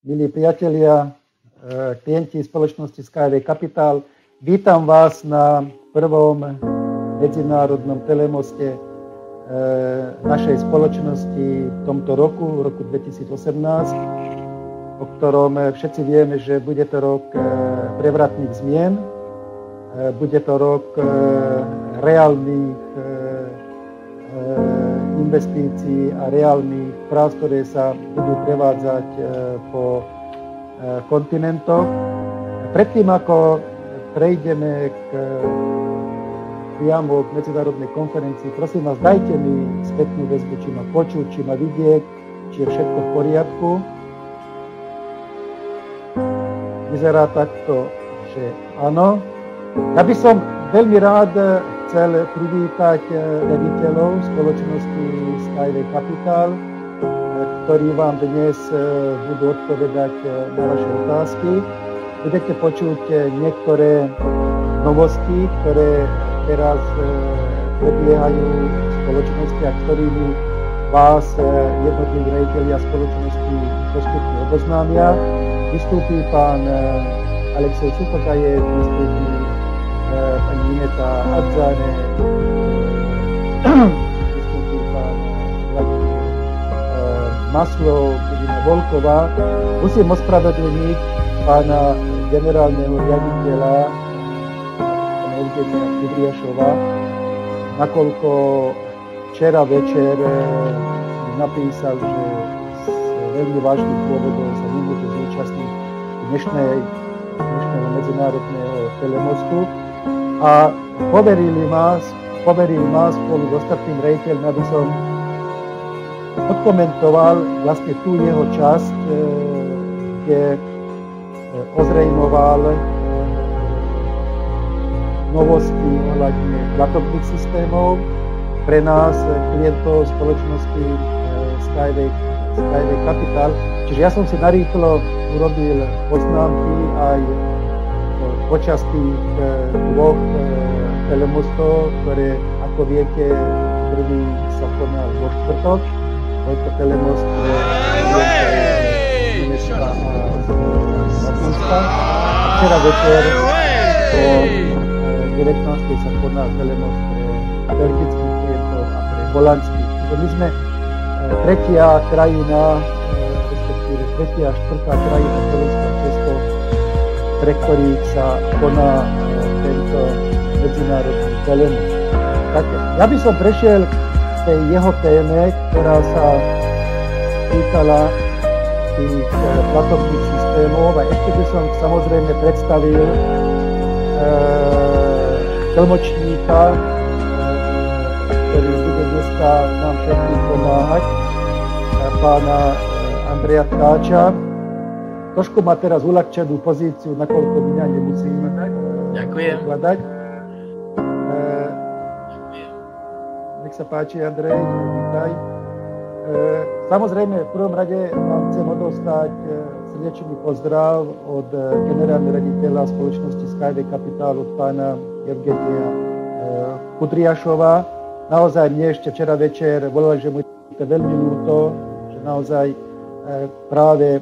milí priatelia, e, klienti spoločnosti Skyway Capital. Vítam vás na prvom medzinárodnom telemoste e, našej spoločnosti v tomto roku, v roku 2018, o ktorom všetci vieme, že bude to rok e, prevratných zmien, bude to rok reálnych investícií a reálnych prác, ktoré sa budú prevádzať e, po e, kontinentoch. Predtým, ako prejdeme k priamo k medzinárodnej konferencii, prosím vás, dajte mi spätnú väzbu, či ma počuť, či ma vidieť, či je všetko v poriadku. Vyzerá takto, že áno. Ja by som veľmi rád chcel privítať rediteľov spoločnosti Skyway Capital, ktorí vám dnes eh, budú odpovedať na vaše otázky. Budete počuť niektoré novosti, ktoré teraz prebiehajú v spoločnosti a ktorými vás jednotliví rediteľia spoločnosti postupne oboznámia. Vystúpí pán Alexej Suchotajev, vystúpí pani Ineta Adzane, Maslov, Budina Volková. Musím ospravedlniť pána generálneho riaditeľa Evgenia Kudriašova, nakoľko včera večer napísal, že z veľmi vážnych dôvodov sa nemôže zúčastniť dnešnej, dnešného medzinárodného telemostu a poverili ma, poverili ma spolu s ostatným rejiteľom, aby som odkomentoval vlastne tú jeho časť, e, kde e, ozrejmoval e, novosti ohľadne platobných systémov pre nás, klientov spoločnosti Skyway, Skyway Capital. Čiže ja som si narýchlo urobil poznámky aj počas tých dvoch telemostov, ktoré, ako viete, prvý sa konal vo štvrtok. Bol to telemost pre Nemecka a Rakúska. Včera večer o 19. Eh, sa konal telemost pre belgických klientov a pre holandských. My sme tretia krajina, respektíve tretia a štvrtá krajina Slovenska Česko, pre ktorých sa koná e, tento medzinárodný telemus. Tak ja by som prešiel tej jeho téme, ktorá sa týkala tých e, platobných systémov a ešte by som samozrejme predstavil e, tlmočníka, e, ktorý bude dneska nám všetkým pomáhať, pána Andreja Tkáča, Trošku má teraz uľahčenú pozíciu, nakoľko mňa nemusíme Ďakujem. Vkladať. Nech sa páči, Andrej, vítaj. E, samozrejme, v prvom rade vám chcem odostať e, srdečný pozdrav od e, generálneho raditeľa spoločnosti Skyway Capital, od pána Evgenia Kudriašova. Naozaj mne ešte včera večer volali, že mu je veľmi ľúto, že naozaj práve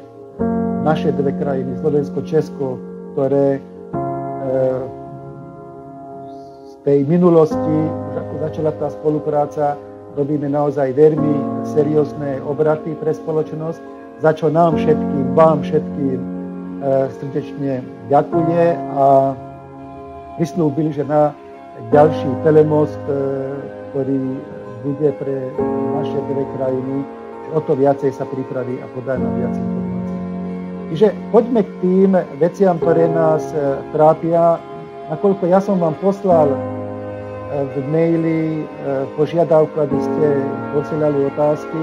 naše dve krajiny, Slovensko, Česko, ktoré tej minulosti, už ako začala tá spolupráca, robíme naozaj veľmi seriózne obraty pre spoločnosť, za čo nám všetkým, vám všetkým e, srdečne ďakuje a vyslúbili, že na ďalší telemost, e, ktorý bude pre naše dve krajiny, o to viacej sa pripraví a podá nám viac informácií. Čiže poďme k tým veciam, ktoré nás e, trápia. Nakoľko ja som vám poslal e, v maili e, požiadavku, aby ste posielali otázky.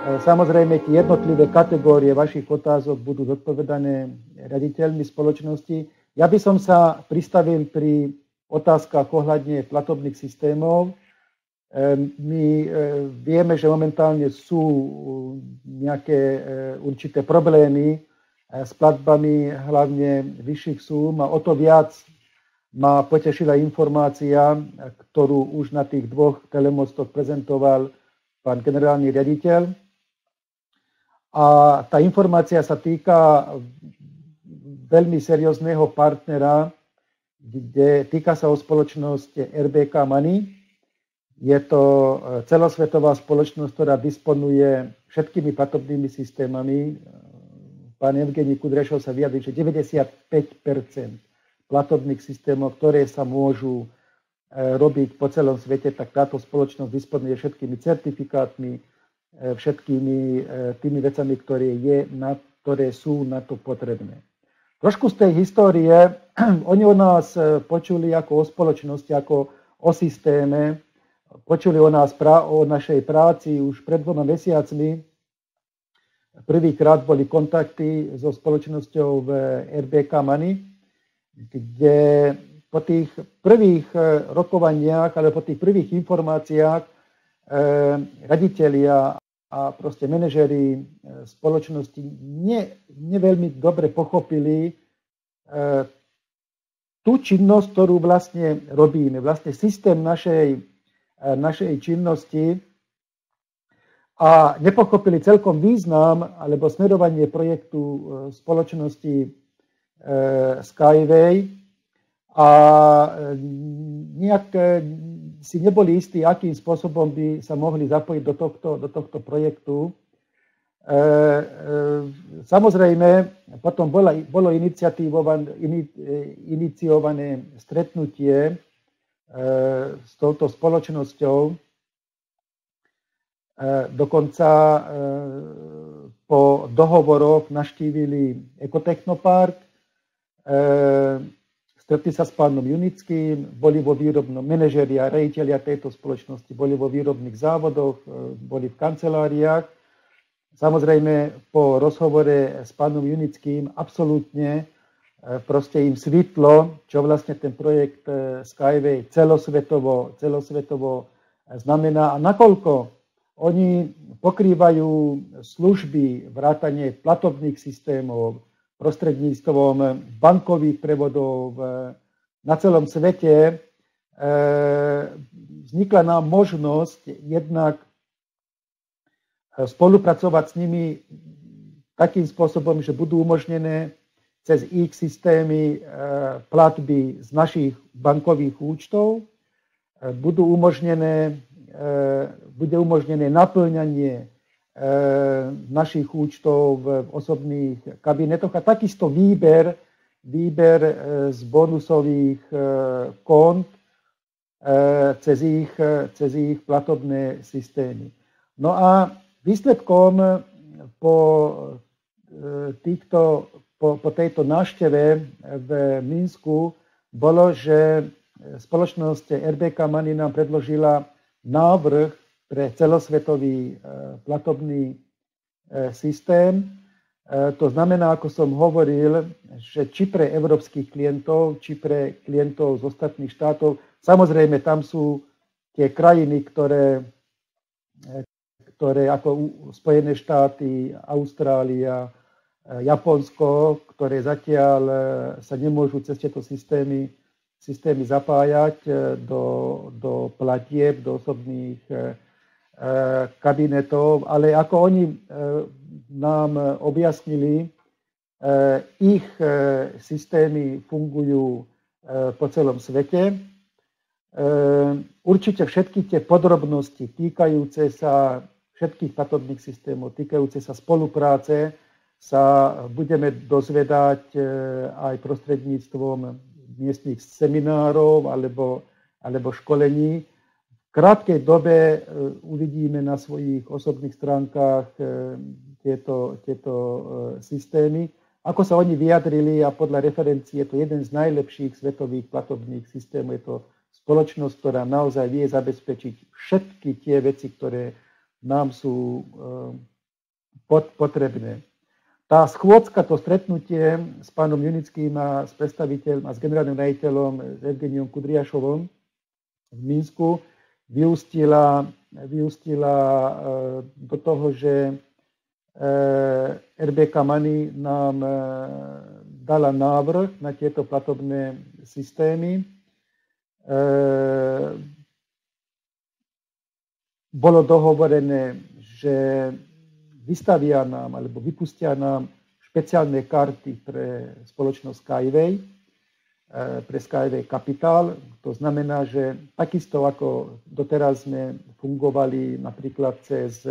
Samozrejme, tie jednotlivé kategórie vašich otázok budú zodpovedané raditeľmi spoločnosti. Ja by som sa pristavil pri otázkach ohľadne platobných systémov. My vieme, že momentálne sú nejaké určité problémy s platbami hlavne vyšších súm a o to viac ma potešila informácia, ktorú už na tých dvoch telemostoch prezentoval pán generálny riaditeľ. A tá informácia sa týka veľmi seriózneho partnera, kde týka sa o spoločnosť RBK Money. Je to celosvetová spoločnosť, ktorá disponuje všetkými platobnými systémami. Pán Evgení Kudrešov sa vyjadrí, že 95 platobných systémov, ktoré sa môžu e, robiť po celom svete, tak táto spoločnosť disponuje všetkými certifikátmi, e, všetkými e, tými vecami, ktoré, je, na, ktoré sú na to potrebné. Trošku z tej histórie, oni o nás počuli ako o spoločnosti, ako o systéme, počuli o nás, o našej práci už pred dvoma mesiacmi. Prvýkrát boli kontakty so spoločnosťou v RBK Money, kde po tých prvých e, rokovaniach, ale po tých prvých informáciách e, raditelia a proste manažeri e, spoločnosti ne, neveľmi dobre pochopili tú činnosť, ktorú vlastne robíme. Vlastne systém našej, našej činnosti a nepochopili celkom význam alebo smerovanie projektu spoločnosti Skyway a e, nejak e, si neboli istí, akým spôsobom by sa mohli zapojiť do tohto, do tohto projektu. Samozrejme, potom bola, bolo iniciované stretnutie s touto spoločnosťou. Dokonca po dohovoroch naštívili Ekotechnopark, stretli sa s pánom Junickým, boli vo výrobnom, manažeri a rejiteľia tejto spoločnosti boli vo výrobných závodoch, ehm, boli v kanceláriách. Samozrejme, po rozhovore s pánom Junickým absolútne ehm, proste im svitlo, čo vlastne ten projekt Skyway celosvetovo, celosvetovo znamená a nakoľko oni pokrývajú služby, vrátanie platobných systémov, prostredníctvom bankových prevodov na celom svete e, vznikla nám možnosť jednak e, spolupracovať s nimi takým spôsobom, že budú umožnené cez ich systémy platby z našich bankových účtov, budú umožnené, bude umožnené naplňanie Eh, našich účtov v osobných kabinetoch a takisto výber, výber eh, z bonusových eh, kont cez ich, cez ich platobné systémy. No a výsledkom po, týchto, po, po tejto návšteve v Minsku bolo, že spoločnosť RBK Money nám predložila návrh pre celosvetový e, platobný e, systém. E, to znamená, ako som hovoril, že či pre európskych klientov, či pre klientov z ostatných štátov, samozrejme tam sú tie krajiny, ktoré, ktoré ako Spojené štáty, Austrália, Japonsko, ktoré zatiaľ sa nemôžu cez tieto systémy, systémy zapájať do, do platieb, do osobných kabinetov, ale ako oni eh, nám objasnili, eh, ich systémy fungujú po celom svete. Určite všetky tie podrobnosti týkajúce sa všetkých platobných systémov, týkajúce sa spolupráce, sa budeme dozvedať aj prostredníctvom miestnych seminárov alebo, alebo školení, krátkej dobe e, uvidíme na svojich osobných stránkach e, tieto, tieto e, systémy. Ako sa oni vyjadrili a podľa referencií je to jeden z najlepších svetových platobných systémov. Je to spoločnosť, ktorá naozaj vie zabezpečiť všetky tie veci, ktoré nám sú potrebné. Tá schôdzka, to stretnutie s pánom Junickým a s predstaviteľom a s generálnym rejiteľom Evgeniom Kudriašovom v Minsku vyústila, vyústila e, do toho, že e, RBK Money nám e, dala návrh na tieto platobné systémy. Bolo dohovorené, že vystavia nám alebo vypustia nám špeciálne karty pre spoločnosť Skyway, pre Skyway Capital. To znamená, že takisto ako doteraz sme fungovali napríklad cez,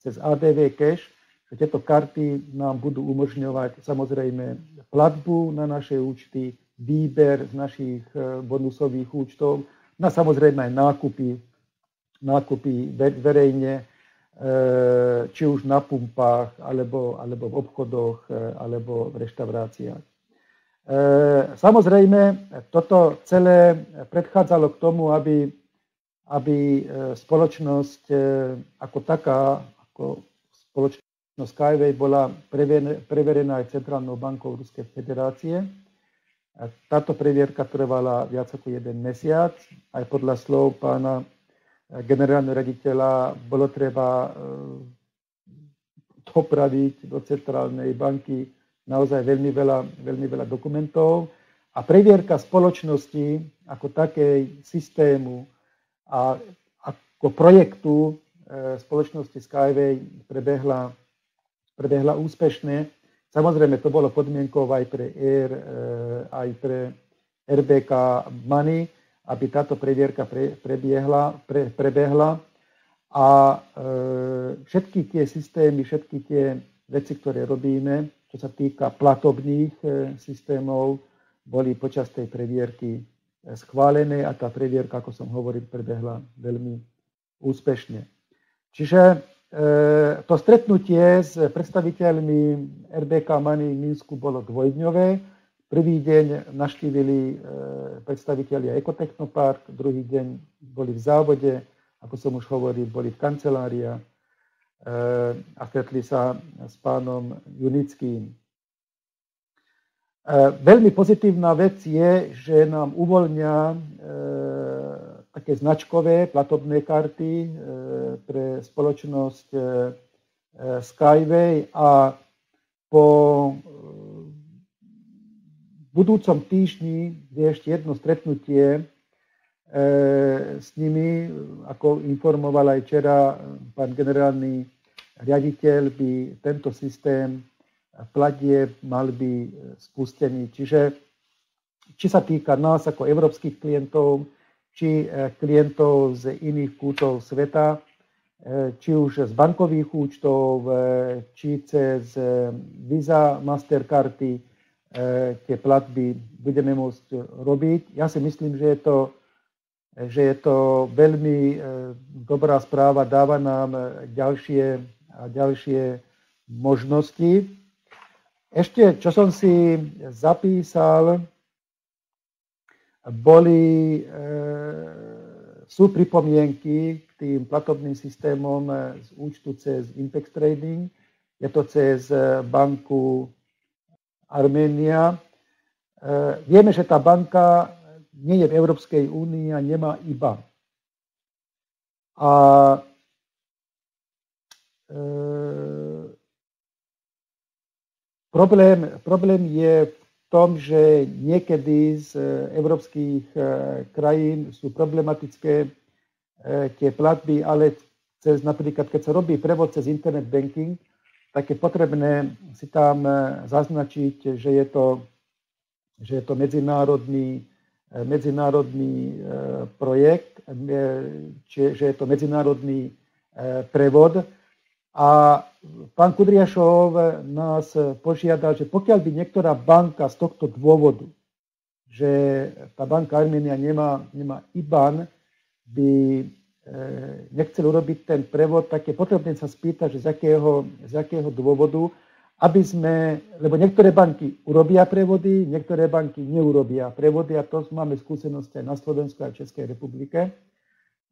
cez ADV Cash, že tieto karty nám budú umožňovať samozrejme platbu na naše účty, výber z našich bonusových účtov, na samozrejme aj nákupy, nákupy verejne, či už na pumpách, alebo, alebo v obchodoch, alebo v reštauráciách. E, samozrejme, toto celé predchádzalo k tomu, aby, aby e, spoločnosť e, ako taká, ako spoločnosť Skyway bola preverená aj Centrálnou bankou Ruskej federácie. Táto previerka trvala viac ako jeden mesiac. Aj podľa slov pána generálneho raditeľa bolo treba dopraviť do Centrálnej banky naozaj veľmi veľa, veľmi veľa dokumentov a previerka spoločnosti ako takej systému a ako projektu e, spoločnosti Skyway prebehla, prebehla úspešne. Samozrejme, to bolo podmienkou aj pre Air, e, aj pre RBK Money, aby táto previerka pre, prebiehla, pre, prebehla. A e, všetky tie systémy, všetky tie veci, ktoré robíme, čo sa týka platobných e, systémov, boli počas tej previerky e, schválené a tá previerka, ako som hovoril, prebehla veľmi úspešne. Čiže e, to stretnutie s predstaviteľmi RBK Money v Minsku bolo dvojdňové. Prvý deň naštívili predstaviteľia Ekotechnopark, druhý deň boli v závode, ako som už hovoril, boli v kanceláriách a stretli sa s pánom Junickým. Veľmi pozitívna vec je, že nám uvoľňa e, také značkové platobné karty pre spoločnosť Skyway a po budúcom týždni je ešte jedno stretnutie s nimi, ako informoval aj včera pán generálny riaditeľ by tento systém platie mal by spustený. Čiže či sa týka nás ako európskych klientov, či e, klientov z iných kútov sveta, e, či už z bankových účtov, e, či cez Visa, Mastercardy, tie platby budeme môcť robiť. Ja si myslím, že je to, že je to veľmi dobrá správa, dáva nám ďalšie a ďalšie možnosti. Ešte, čo som si zapísal, boli, e, sú pripomienky k tým platobným systémom z účtu cez Impex Trading. Je to cez banku Arménia. E, vieme, že tá banka nie je v Európskej únii a nemá IBA. A E, problém, problém je v tom, že niekedy z európskych e, krajín sú problematické e, tie platby, ale cez napríklad, keď sa robí prevod cez internet banking, tak je potrebné si tam zaznačiť, že je to, že je to medzinárodný, medzinárodný projekt, že je to medzinárodný prevod a pán Kudriašov nás požiadal, že pokiaľ by niektorá banka z tohto dôvodu, že tá banka Armenia nemá, nemá IBAN, by e, nechcel urobiť ten prevod, tak je potrebné sa spýtať, že z akého, z akého dôvodu, aby sme, lebo niektoré banky urobia prevody, niektoré banky neurobia prevody a to máme skúsenosti aj na Slovensku a Českej republike.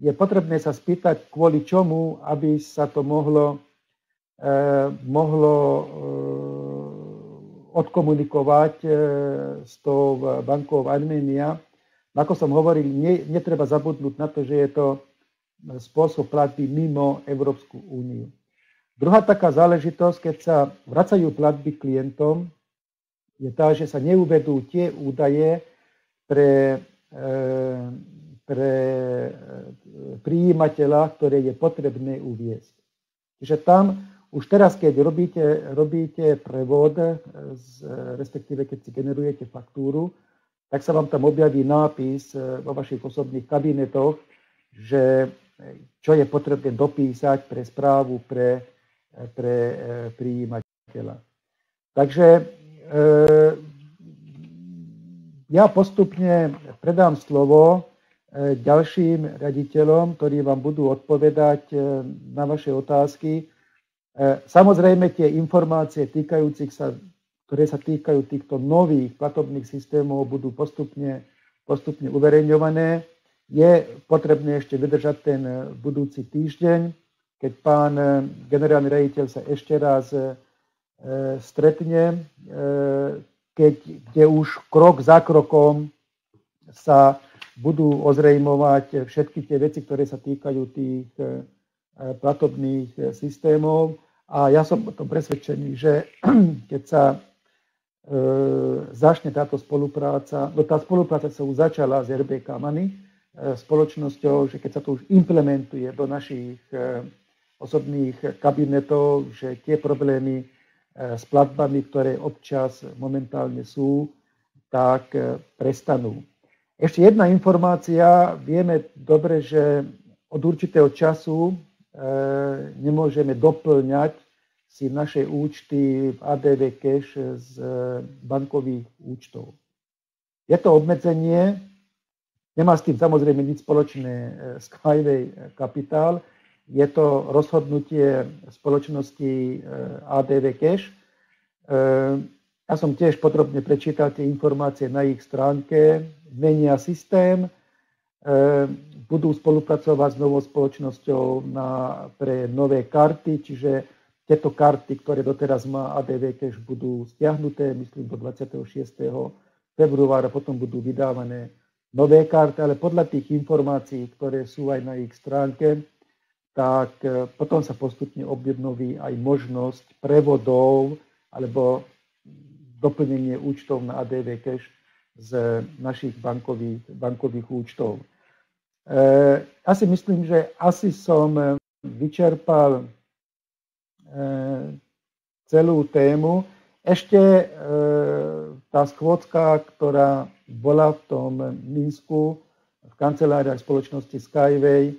Je potrebné sa spýtať, kvôli čomu, aby sa to mohlo mohlo eh, odkomunikovať eh, s tou bankou Arménia. Ako som hovoril, nie, netreba zabudnúť na to, že je to spôsob platby mimo Európsku úniu. Druhá taká záležitosť, keď sa vracajú platby klientom, je tá, že sa neuvedú tie údaje pre, pre príjimateľa, ktoré je potrebné uviezť. Čiže tam už teraz, keď robíte, robíte prevod, z, respektíve keď si generujete faktúru, tak sa vám tam objaví nápis vo vašich osobných kabinetoch, že čo je potrebné dopísať pre správu pre, pre prijímateľa. Takže ja postupne predám slovo e, ďalším raditeľom, ktorí vám budú odpovedať e, na vaše otázky. E, samozrejme, tie informácie týkajúcich sa, ktoré sa týkajú týchto nových platobných systémov, budú postupne, postupne uverejňované. Je potrebné ešte vydržať ten budúci týždeň, keď pán generálny raditeľ sa ešte raz stretne keď, kde už krok za krokom sa budú ozrejmovať všetky tie veci, ktoré sa týkajú tých e, platobných e, systémov. A ja som o tom presvedčený, že keď sa e, začne táto spolupráca, no tá spolupráca sa už začala s RBK Money, spoločnosťou, že keď sa to už implementuje do našich osobných kabinetov, že tie problémy, s platbami, ktoré občas momentálne sú, tak prestanú. Ešte jedna informácia. Vieme dobre, že od určitého času nemôžeme doplňať si naše účty v ADV Cash z bankových účtov. Je to obmedzenie, nemá s tým samozrejme nič spoločné Skyway Capital, je to rozhodnutie spoločnosti ADV Cash. Ja som tiež podrobne prečítal tie informácie na ich stránke. Menia systém, budú spolupracovať s novou spoločnosťou na, pre nové karty, čiže tieto karty, ktoré doteraz má ADV Cash, budú stiahnuté, myslím, do 26. februára, potom budú vydávané nové karty, ale podľa tých informácií, ktoré sú aj na ich stránke, tak e, potom sa postupne objednoví aj možnosť prevodov alebo doplnenie účtov na ADV Cash z našich bankových, bankových účtov. E, ja si myslím, že asi som vyčerpal e, celú tému. Ešte tá schôdzka, ktorá bola v tom Minsku, v kanceláriách spoločnosti Skyway,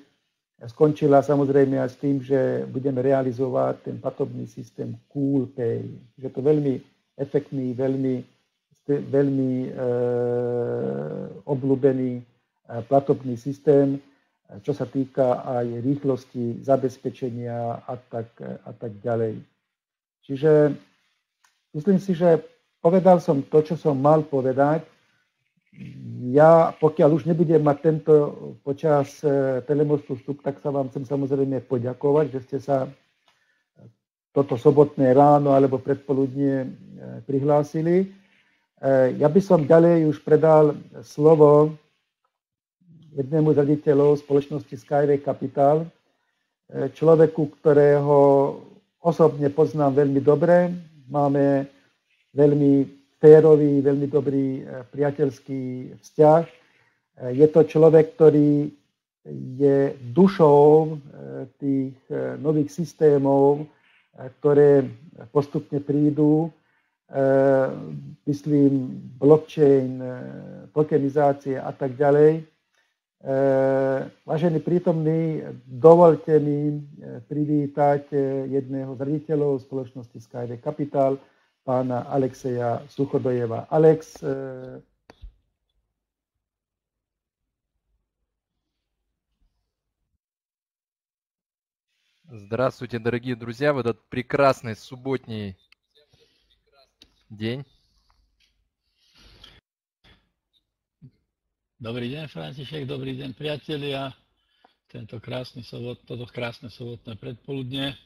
skončila samozrejme aj s tým, že budeme realizovať ten platobný systém Cool. Že to veľmi efektný, veľmi, veľmi e, obľúbený e, platobný systém, čo sa týka aj rýchlosti, zabezpečenia a tak, a tak ďalej. Čiže myslím si, že povedal som to, čo som mal povedať ja, pokiaľ už nebudem mať tento počas e, telemostu vstup, tak sa vám chcem samozrejme poďakovať, že ste sa toto sobotné ráno alebo predpoludnie e, prihlásili. E, ja by som ďalej už predal slovo jednému z raditeľov spoločnosti Skyway Capital, človeku, ktorého osobne poznám veľmi dobre. Máme veľmi férový, veľmi dobrý e, priateľský vzťah. E, je to človek, ktorý je dušou e, tých nových systémov, ktoré postupne prídu. Myslím, blockchain, tokenizácie a tak ďalej. Vážení prítomní, dovolte mi privítať jedného z raditeľov spoločnosti Skyway Capital, pána Alexeja Suchodojeva. Alex, э, Здравствуйте, дорогие друзья, в этот прекрасный субботний день. Dobrý deň, František, dobrý deň, priatelia. Tento krásny sobot, toto krásne sobotné predpoludne.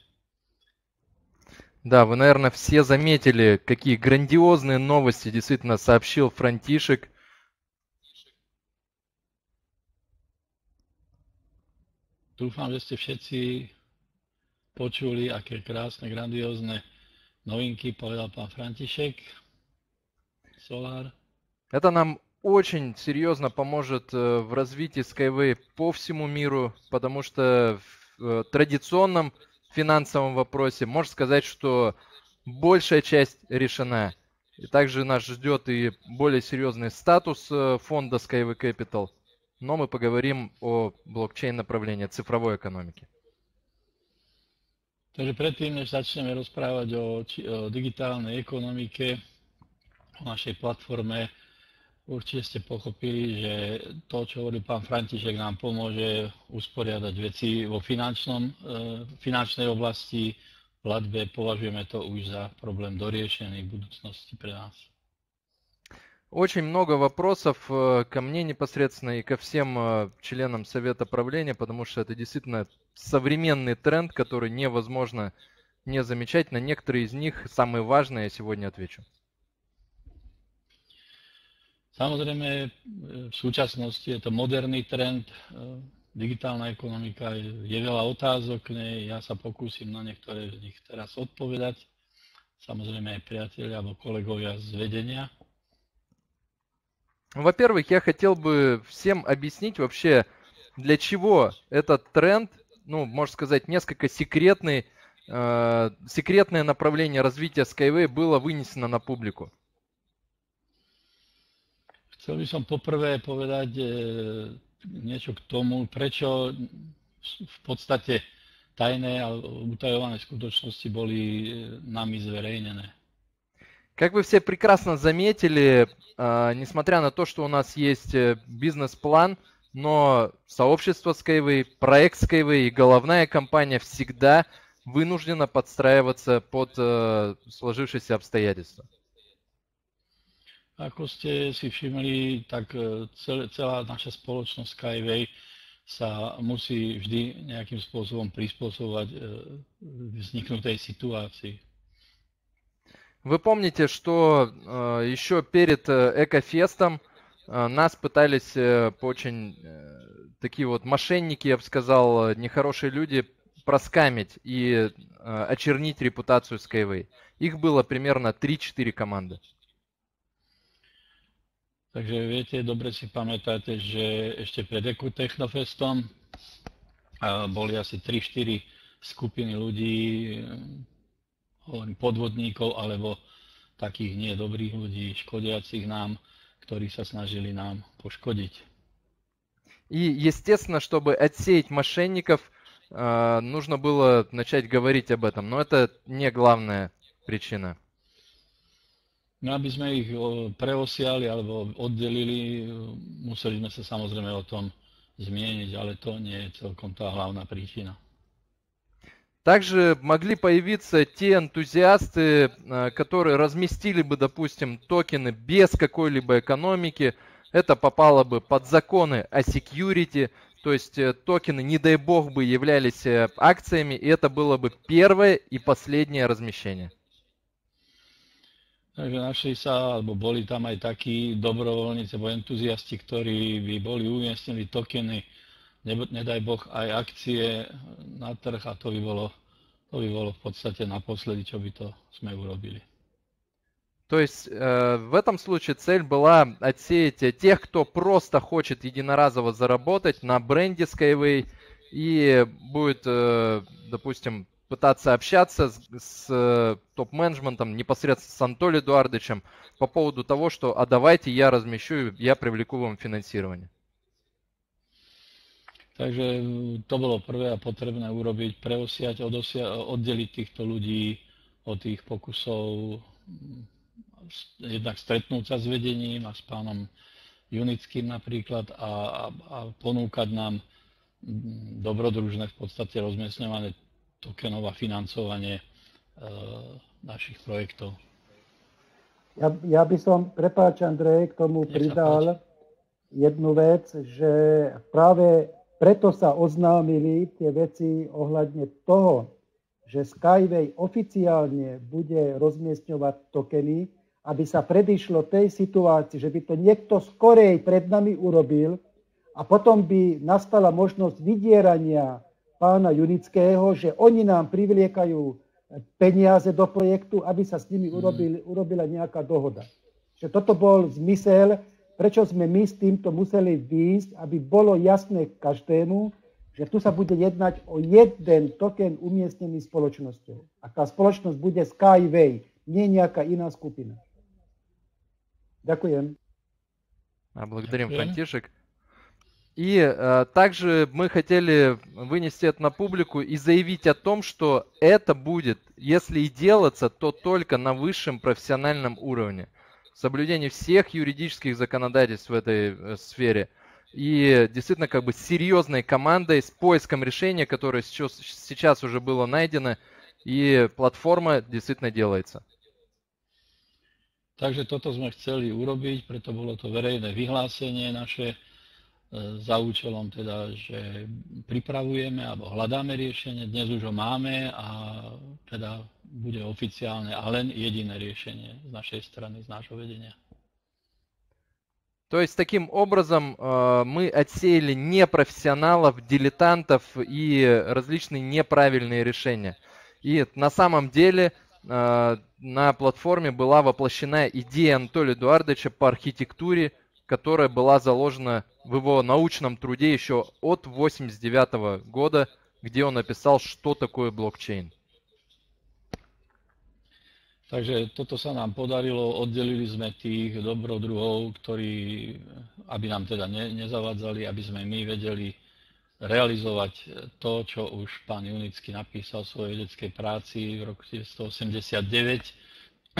Да, вы, наверное, все заметили, какие грандиозные новости действительно сообщил Франтишек. Dúfam, že ste všetci počuli, aké krásne, grandiózne novinky povedal pán František. Solar. Это нам очень серьезно поможет э, в развитии Skyway по всему миру, потому что в э, традиционном финансовом вопросе. Можно сказать, что большая часть решена. И также нас ждет и более серьезный статус э, фонда Skyway Capital. Но мы поговорим о блокчейн направлении цифровой экономики. Takže predtým, než začneme rozprávať o, o digitálnej ekonomike, o našej platforme, určite ste pochopili, že to, čo hovorí pán František, nám pomôže usporiadať veci vo finančnom, e, finančnej oblasti, platbe. Považujeme to už za problém doriešený v budúcnosti pre nás. Очень много вопросов э, ко мне непосредственно и ко всем э, членам Совета правления, потому что это действительно современный тренд, который невозможно не замечать. На некоторые из них, самые важные, я сегодня отвечу. Samozrejme, v súčasnosti je to moderný trend, digitálna ekonomika, je veľa otázok, ne, ja sa pokúsim na niektoré z nich teraz odpovedať. Samozrejme aj priatelia alebo kolegovia z vedenia. Во-первых, я хотел бы всем объяснить вообще, для чего этот тренд, ну, можно сказать, несколько секретный, э, секретное направление развития Skyway было вынесено на публику. Chcel by som poprvé povedať e, niečo k tomu, prečo v podstate tajné a utajované skutočnosti boli e, nami zverejnené. Как вы все прекрасно заметили, э, несмотря на то, что у нас есть э, бизнес-план, но сообщество Skyway, проект Skyway и головная компания всегда вынуждена подстраиваться под э, сложившиеся обстоятельства. Ako ste si všimli, tak celé, celá naša spoločnosť Skyway sa musí vždy nejakým spôsobom prispôsobovať vzniknutej situácii. Вы помните, что э, еще перед э, Экофестом э, нас пытались очень такие вот мошенники, я бы сказал, нехорошие люди проскамить и очернить репутацию Skyway. Их было примерно 3-4 команды. Takže viete, dobre si pamätáte, že ešte pred Technofestom boli asi 3-4 skupiny ľudí, hovorím, podvodníkov alebo takých nie dobrých ľudí, škodiacich nám, ktorí sa snažili nám poškodiť. И, естественно, чтобы отсеять мошенников, э, нужно было начать говорить об этом. Но это не главная причина. Aby sme ich preosiali alebo oddelili, museli sme sa samozrejme o tom zmieniť, ale to je celkom tá hlavná príčina. Также могли появиться те энтузиасты, э, которые разместили бы, допустим, токены без какой-либо экономики. Это попало бы под законы о security, то есть э, токены, не дай бог, бы являлись э, акциями, и это было бы первое и последнее размещение. Takže našli sa, alebo boli tam aj takí dobrovoľníci alebo entuziasti, ktorí by boli umiestnili tokeny nedaj Boh, aj akcie na trh a to by bolo, to by bolo v podstate naposledy, čo by to sme urobili. То есть э, в этом случае цель была отсеять тех, кто просто хочет единоразово заработать на бренде Skyway и будет, э, допустим, пытаться общаться с, с э, топ-менеджментом, непосредственно с Анатолием Эдуардовичем по поводу того, что а давайте я размещу, я привлеку вам финансирование. Takže to bolo prvé a potrebné urobiť, preosiať, odosia, oddeliť týchto ľudí od tých pokusov mm, jednak stretnúť sa s vedením a s pánom Junickým napríklad a, a, a ponúkať nám mm, dobrodružné v podstate rozmiestňované tokenov a financovanie e, našich projektov. Ja, ja by som, prepáč Andrej, k tomu pridal jednu vec, že práve preto sa oznámili tie veci ohľadne toho, že Skyway oficiálne bude rozmiestňovať tokeny, aby sa predišlo tej situácii, že by to niekto skorej pred nami urobil a potom by nastala možnosť vydierania pána Junického, že oni nám privliekajú peniaze do projektu, aby sa s nimi mhm. urobil, urobila nejaká dohoda. Že toto bol zmysel prečo sme my s týmto museli výjsť, aby bolo jasné každému, že tu sa bude jednať o jeden token umiestnený spoločnosťou. A tá spoločnosť bude Skyway, nie nejaká iná skupina. Ďakujem. А, благодарим, Франтишек. И э, также мы хотели вынести это на публику и заявить о том, что это будет, если и делаться, то только на высшем профессиональном уровне. Соблюдение всех юридических законодательств в этой э, сфере – и действительно как бы серьезной командой с поиском решения, которое сейчас, сейчас уже было найдено, и платформа действительно делается. Takže toto sme chceli urobiť, preto bolo to verejné vyhlásenie naše za účelom teda, že pripravujeme alebo hľadáme riešenie. Dnes už ho máme a teda bude oficiálne a len jediné riešenie z našej strany, z nášho vedenia. То есть таким образом э, мы отсеяли непрофессионалов, дилетантов и различные неправильные решения. И на самом деле э, на платформе была воплощена идея Анатолия Эдуардовича по архитектуре, которая была заложена в его научном труде еще от 1989 года, где он написал, что такое блокчейн. Takže toto sa nám podarilo, oddelili sme tých dobrodruhov, ktorí, aby nám teda ne, nezavadzali, aby sme my vedeli realizovať to, čo už pán Junický napísal v svojej vedeckej práci v roku 1989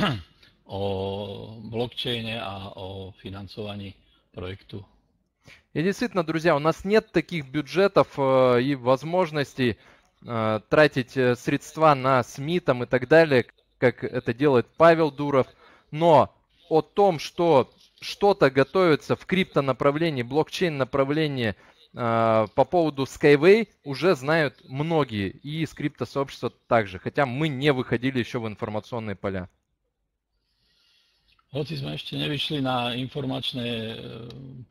o блокчейне а о финансовании проекту. И действительно, друзья, у нас нет таких бюджетов э, и возможностей э, тратить э, средства на СМИ там, и так далее, как это делает Павел Дуров, но о том, что что-то готовится в крипто-направлении, блокчейн-направлении э, по поводу Skyway уже знают многие, и из криптосообщества также, хотя мы не выходили еще в информационные поля. Hoci sme ešte nevyšli na informačné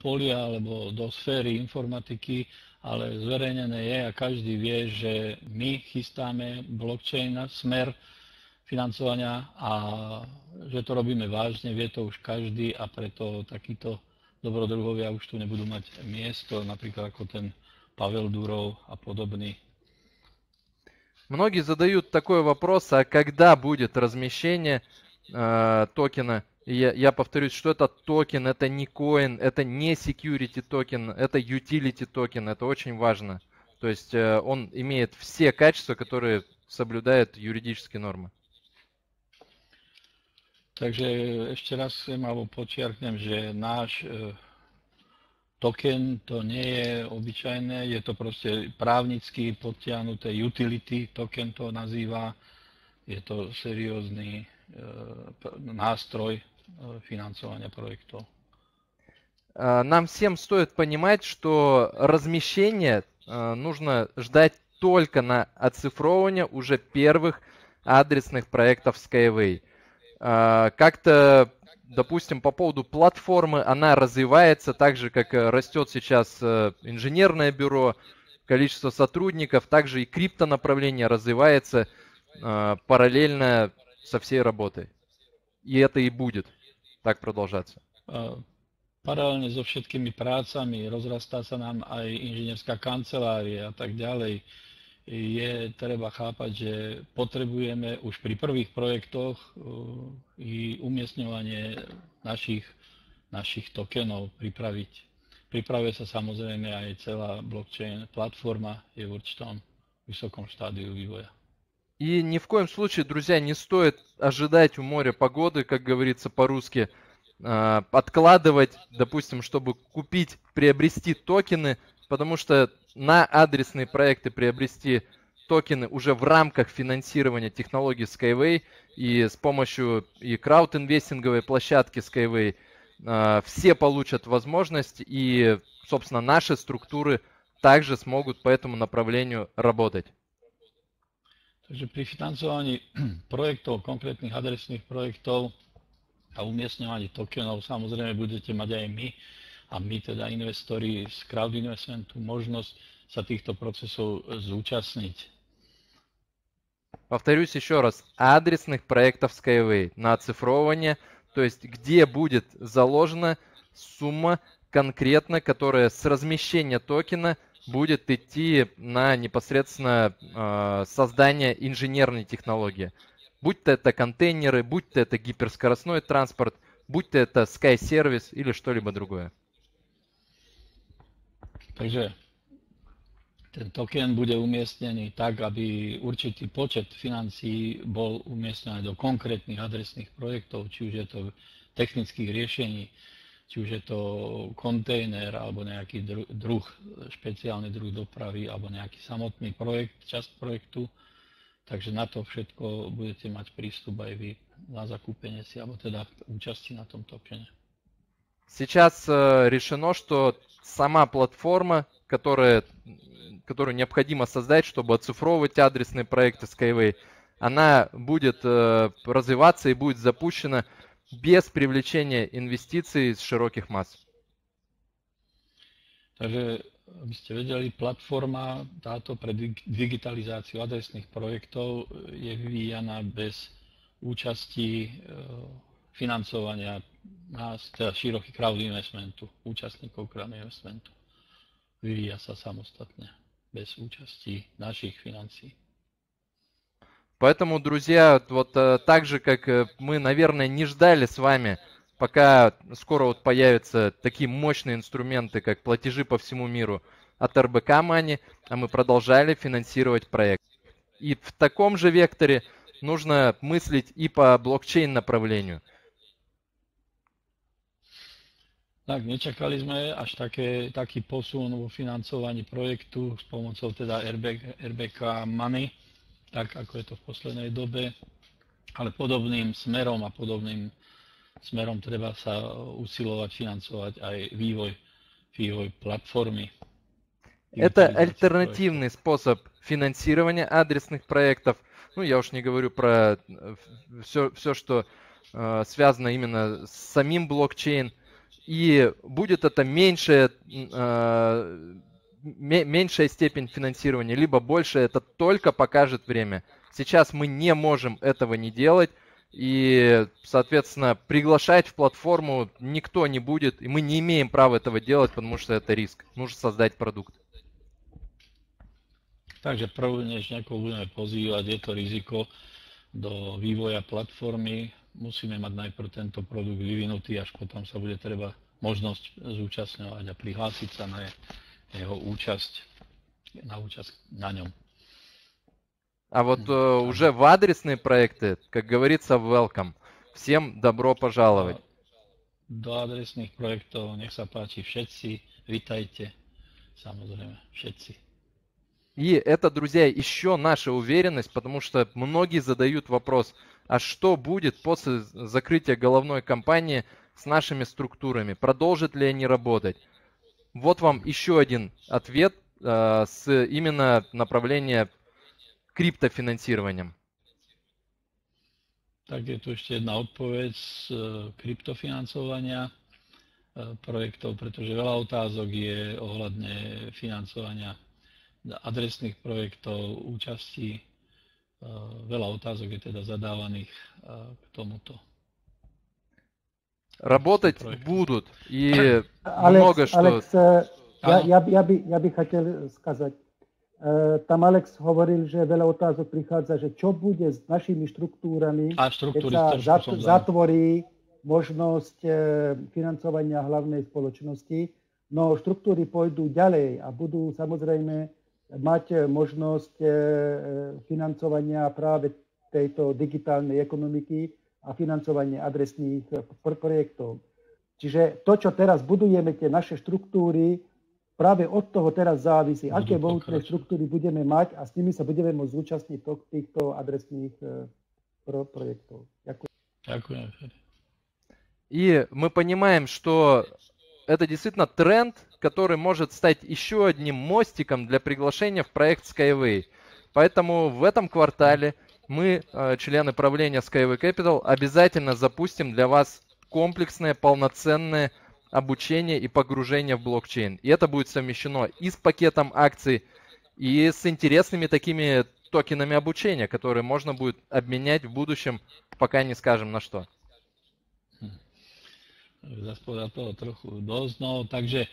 polia alebo do sféry informatiky, ale zverejnené je a každý vie, že my chystáme blockchain na smer financovania a že to robíme vážne, vie to už každý a preto takíto dobrodruhovia už tu nebudú mať miesto, napríklad ako ten Павел Дуров а подобный. Многие задают такой вопрос, а когда будет размещение э, токена? Я, я повторюсь, что это токен, это не coin, это не security токен, это utility токен, это очень важно. То есть э, он имеет все качества, которые соблюдают юридические нормы. Chcem alebo podčiarknem, že náš e, token to nie je obyčajné, je to proste právnicky podtiahnuté utility, to nazýva, je to seriózny e, nástroj e, financovania projektov. Нам всем стоит понимать, что размещение нужно ждать только на оцифровывание уже первых адресных проектов Skyway. Как-то, допустим, по поводу платформы, она развивается так же, как э, растет сейчас э, инженерное бюро, количество сотрудников, также и криптонаправление развивается а, параллельно со всей работой. И это и будет так продолжаться. Paralelne so všetkými prácami rozrastá sa nám aj inžinierská kancelária a tak ďalej. je treba chápať, že potrebujeme už pri prvých projektoch i umiestňovanie našich, našich tokenov pripraviť. Pripravuje sa samozrejme aj celá blockchain platforma je v určitom vysokom štádiu vývoja. И ни в коем случае, друзья, не стоит ожидать у моря погоды, как говорится по-русски, откладывать, допустим, чтобы купить, приобрести токены, потому что на адресные проекты приобрести токены уже в рамках финансирования технологии Skyway и с помощью и краудинвестинговой площадки Skyway э, все получат возможность и, собственно, наши структуры также смогут по этому направлению работать. Takže pri financovaní projektov, konkrétnych adresných projektov a umiestňovaní tokenov samozrejme budete mať aj my a my teda investori z crowd investmentu možnosť sa týchto procesov zúčastniť. Повторюсь еще раз, адресных проектов Skyway на оцифровывание, то есть где будет заложена сумма конкретно, которая с размещения токена будет идти на непосредственно э, создание инженерной технологии. Будь то это контейнеры, будь то это гиперскоростной транспорт, будь то это Sky Service или что-либо другое. Takže ten token bude umiestnený tak, aby určitý počet financí bol umiestnený do konkrétnych adresných projektov, či už je to technických riešení, či už je to kontejner alebo nejaký druh, špeciálny druh dopravy alebo nejaký samotný projekt, časť projektu. Takže na to všetko budete mať prístup aj vy na закупение si, alebo teda účasti на том токене. Сейчас э, решено, что сама платформа, которая, которую необходимо создать, чтобы оцифровывать адресные проекты Skyway, она будет э, развиваться и будет запущена без привлечения инвестиций из широких масс. Takže, aby ste vedeli, platforma táto pre digitalizáciu adresných projektov je vyvíjana bez účasti financovania nás, teda široký crowd investmentu, účastníkov crowd investmentu. Vyvíja sa samostatne, без účasti našich financií. Поэтому, друзья, вот э, так же, как э, мы, наверное, не ждали с вами, пока скоро вот появятся такие мощные инструменты, как платежи по всему миру от РБК Money, а мы продолжали финансировать проект. И в таком же векторе нужно мыслить и по блокчейн направлению. Tak, nečakali sme až také, taký posun vo financovaní projektu s pomocou teda RBK, RBK Money tak ako je to v poslednej dobe, ale podobným smerom a podobným smerom treba sa usilovať financovať aj vývoj, vývoj платформы. Это альтернативный способ финансирования адресных проектов. Ну, я уж не говорю про все, все что э, связано именно с самим блокчейн. И будет это меньшее э, меньшая степень финансирования, либо больше, это только покажет время. Сейчас мы не можем этого не делать, и, соответственно, приглашать в платформу никто не будет, и мы не имеем права этого делать, потому что это риск. Нужно создать продукт. Takže prv, než niekoho budeme pozývať, je to riziko do vývoja platformy. Musíme mať najprv tento produkt vyvinutý, až potom sa bude treba možnosť zúčastňovať a prihlásiť sa na jeho účasť, на účasť на нем. А вот э, уже в адресные проекты, как говорится, welcome. Всем добро пожаловать. До адресных проектов нех páči všetci, vítajte, samozrejme, všetci. И это, друзья, еще наша уверенность, потому что многие задают вопрос, а что будет после закрытия головной компании с нашими структурами? Продолжат ли они работать? Вот вам еще один ответ э, с именно направления криптофинансированием. Tak je tu ešte jedna odpoveď z kryptofinancovania projektov, pretože veľa otázok je ohľadne financovania adresných projektov, účastí. Veľa otázok je teda zadávaných k tomuto. Работать будут. И Алекс, много что... Алекс, я, я, я, by, ja by chcel skázať. Tam Alex hovoril, že veľa otázok prichádza, že čo bude s našimi štruktúrami, a keď sa zat, zatvorí možnosť financovania hlavnej spoločnosti. No štruktúry pôjdu ďalej a budú samozrejme mať možnosť financovania práve tejto digitálnej ekonomiky, a financovanie adresných projektov. Čiže to, čo teraz budujeme, tie naše štruktúry, práve od toho teraz závisí, aké mohutné štruktúry budeme mať a s nimi sa budeme môcť zúčastniť týchto adresných pro проектов. Дякую. Дякую. И мы понимаем, что это действительно тренд, который может стать еще одним мостиком для приглашения в проект Skyway. Поэтому в этом квартале мы, э, члены правления Skyway Capital, обязательно запустим для вас комплексное, полноценное обучение и погружение в блокчейн. И это будет совмещено и с пакетом акций, и с интересными такими токенами обучения, которые можно будет обменять в будущем, пока не скажем на что. Заspodá toho trochu no takže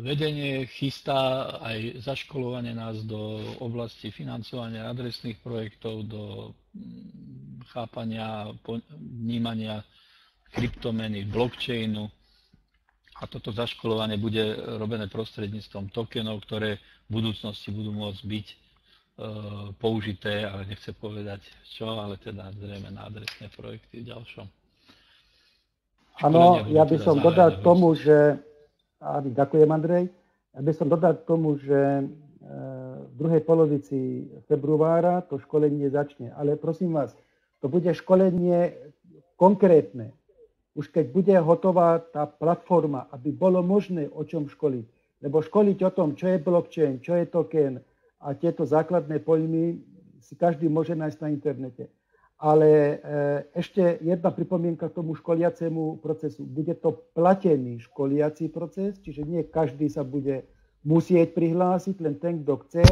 vedenie chystá aj zaškolovanie nás do oblasti financovania adresných projektov, do mm, chápania, vnímania kryptomeny, blockchainu. A toto zaškolovanie bude robené prostredníctvom tokenov, ktoré v budúcnosti budú môcť byť e, použité, ale nechce povedať čo, ale teda zrejme na adresné projekty v ďalšom. Áno, ja by teda som dodal k tomu, že Áno, ďakujem, Andrej. Ja by som dodal k tomu, že e, v druhej polovici februára to školenie začne. Ale prosím vás, to bude školenie konkrétne. Už keď bude hotová tá platforma, aby bolo možné o čom školiť. Lebo školiť o tom, čo je blockchain, čo je token a tieto základné pojmy si každý môže nájsť na internete. Ale e, ešte jedna pripomienka k tomu školiacemu procesu. Bude to platený školiací proces, čiže nie každý sa bude musieť prihlásiť, len ten, kto chce.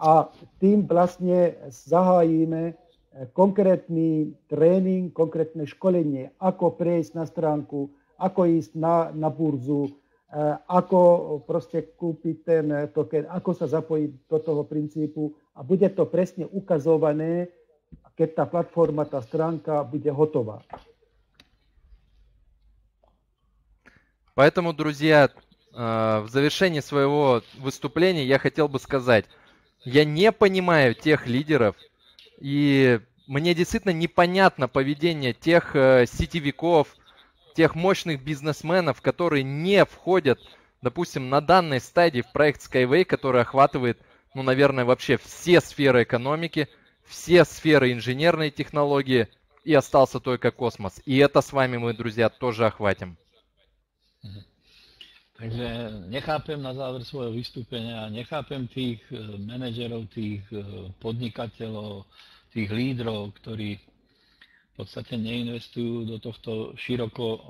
A tým vlastne zahájime e, konkrétny tréning, konkrétne školenie, ako prejsť na stránku, ako ísť na, na burzu, e, ako proste kúpiť ten token, ako sa zapojiť do toho princípu a bude to presne ukazované, keď tá platforma, tá stránka bude готова. Поэтому, друзья, в завершении своего выступления я хотел бы сказать, я не понимаю тех лидеров, и мне действительно непонятно поведение тех э, сетевиков, тех мощных бизнесменов, которые не входят, допустим, на данной стадии в проект Skyway, который охватывает, ну, наверное, вообще все сферы экономики – все сферы инженерной технологии, и остался только космос. И это с вами мы, друзья, тоже охватим. Takže nechápem na záver svojho vystúpenia, nechápem tých e, manažerov, tých e, podnikateľov, tých lídrov, ktorí v podstate neinvestujú do tohto široko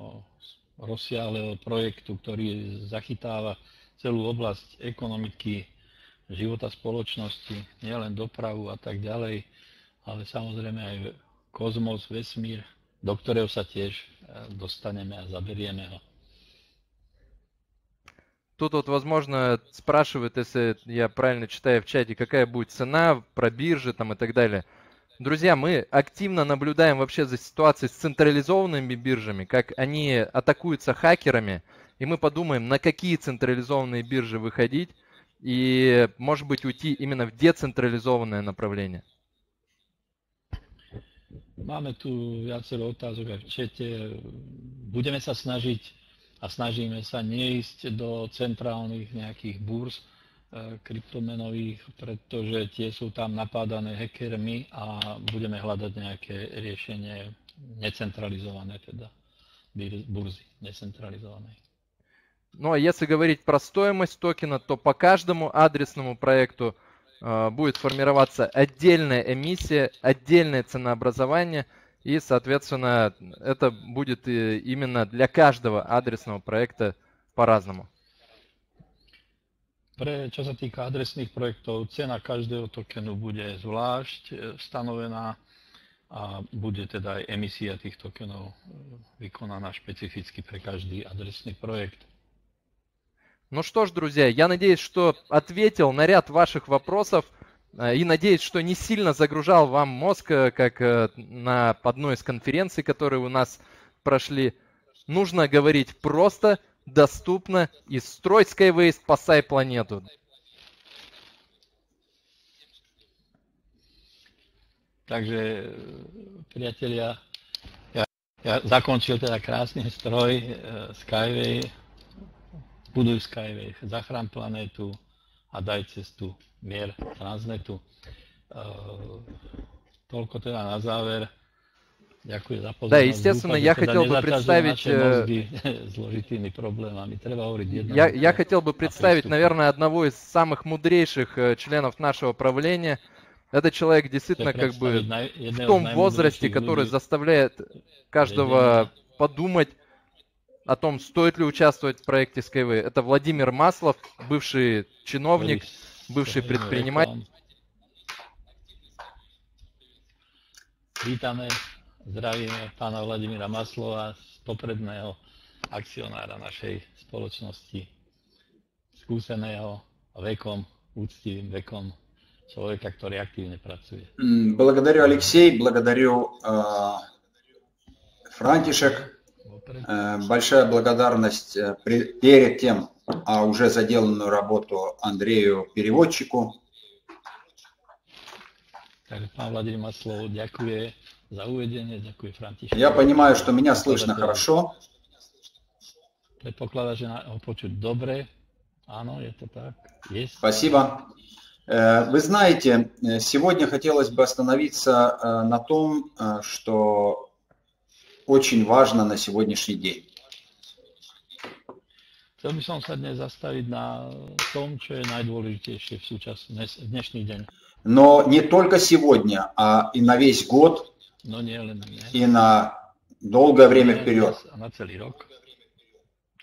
rozsiahleho projektu, ktorý zachytáva celú oblasť ekonomiky, života spoločnosti, nielen dopravu a tak ďalej, ale samozrejme aj kozmos, vesmír, do ktorého sa tiež e, dostaneme a zaberieme ho. Тут вот, возможно, спрашивают, если я правильно читаю в чате, какая будет цена про биржи там и так далее. Друзья, мы активно наблюдаем вообще за ситуацией с централизованными биржами, как они атакуются хакерами, и мы подумаем, на какие централизованные биржи выходить, и, может быть, уйти именно в децентрализованное направление? Máme tu viacero otázok aj v čete. Budeme sa snažiť a snažíme sa neísť do centrálnych nejakých búrs e, kryptomenových, pretože tie sú tam napádané hackermi a budeme hľadať nejaké riešenie necentralizované, teda burzy necentralizované. Ну а если говорить про стоимость токена, то по каждому адресному проекту э, будет формироваться отдельная эмиссия, отдельное ценообразование, и, соответственно, это будет именно для каждого адресного проекта по-разному. Pre, čo sa týka adresných projektov, cena každého tokenu bude zvlášť stanovená a bude teda aj emisia tých tokenov vykonaná špecificky pre každý adresný projekt. Ну что ж, друзья, я надеюсь, что ответил на ряд ваших вопросов э, и надеюсь, что не сильно загружал вам мозг, э, как э, на одной из конференций, которые у нас прошли. Нужно говорить просто, доступно и строй Skyway, спасай планету. Takže, priatelia, ja, ja zakončil teda krásny stroj Skyway buduj Skyway, zachrán planétu a cestu mier Transnetu. Teda na záver. Ďakujem za pozornosť. Да, естественно, я хотел бы представить... Зложитыми проблемами. Я, я хотел бы представить, наверное, одного из самых мудрейших членов нашего правления. Это человек действительно как бы в том возрасте, который заставляет каждого подумать о том, стоит ли участвовать в проекте Skyway. Это Владимир Маслов, бывший чиновник, бывший предприниматель. Vítame, zdravíme pána Vladimíra Maslova, popredného akcionára našej spoločnosti skúseného vekom, úctivým vekom человека, который активно працует. Благодарю, Алексей, благодарю э, Франтишек. Э, большая благодарность э, перед тем, а уже заделанную работу Андрею переводчику. Я понимаю, что меня слышно хорошо. Спасибо. Э, вы знаете, сегодня хотелось бы остановиться на том, что очень важно на сегодняшний день. Chcel by som sa dnes zastaviť na tom, čo je najdôležitejšie v, súčasný, v dnešný deň. Но не только сегодня, а и на весь год, No nie len dnes, и на долгое время вперед. na celý rok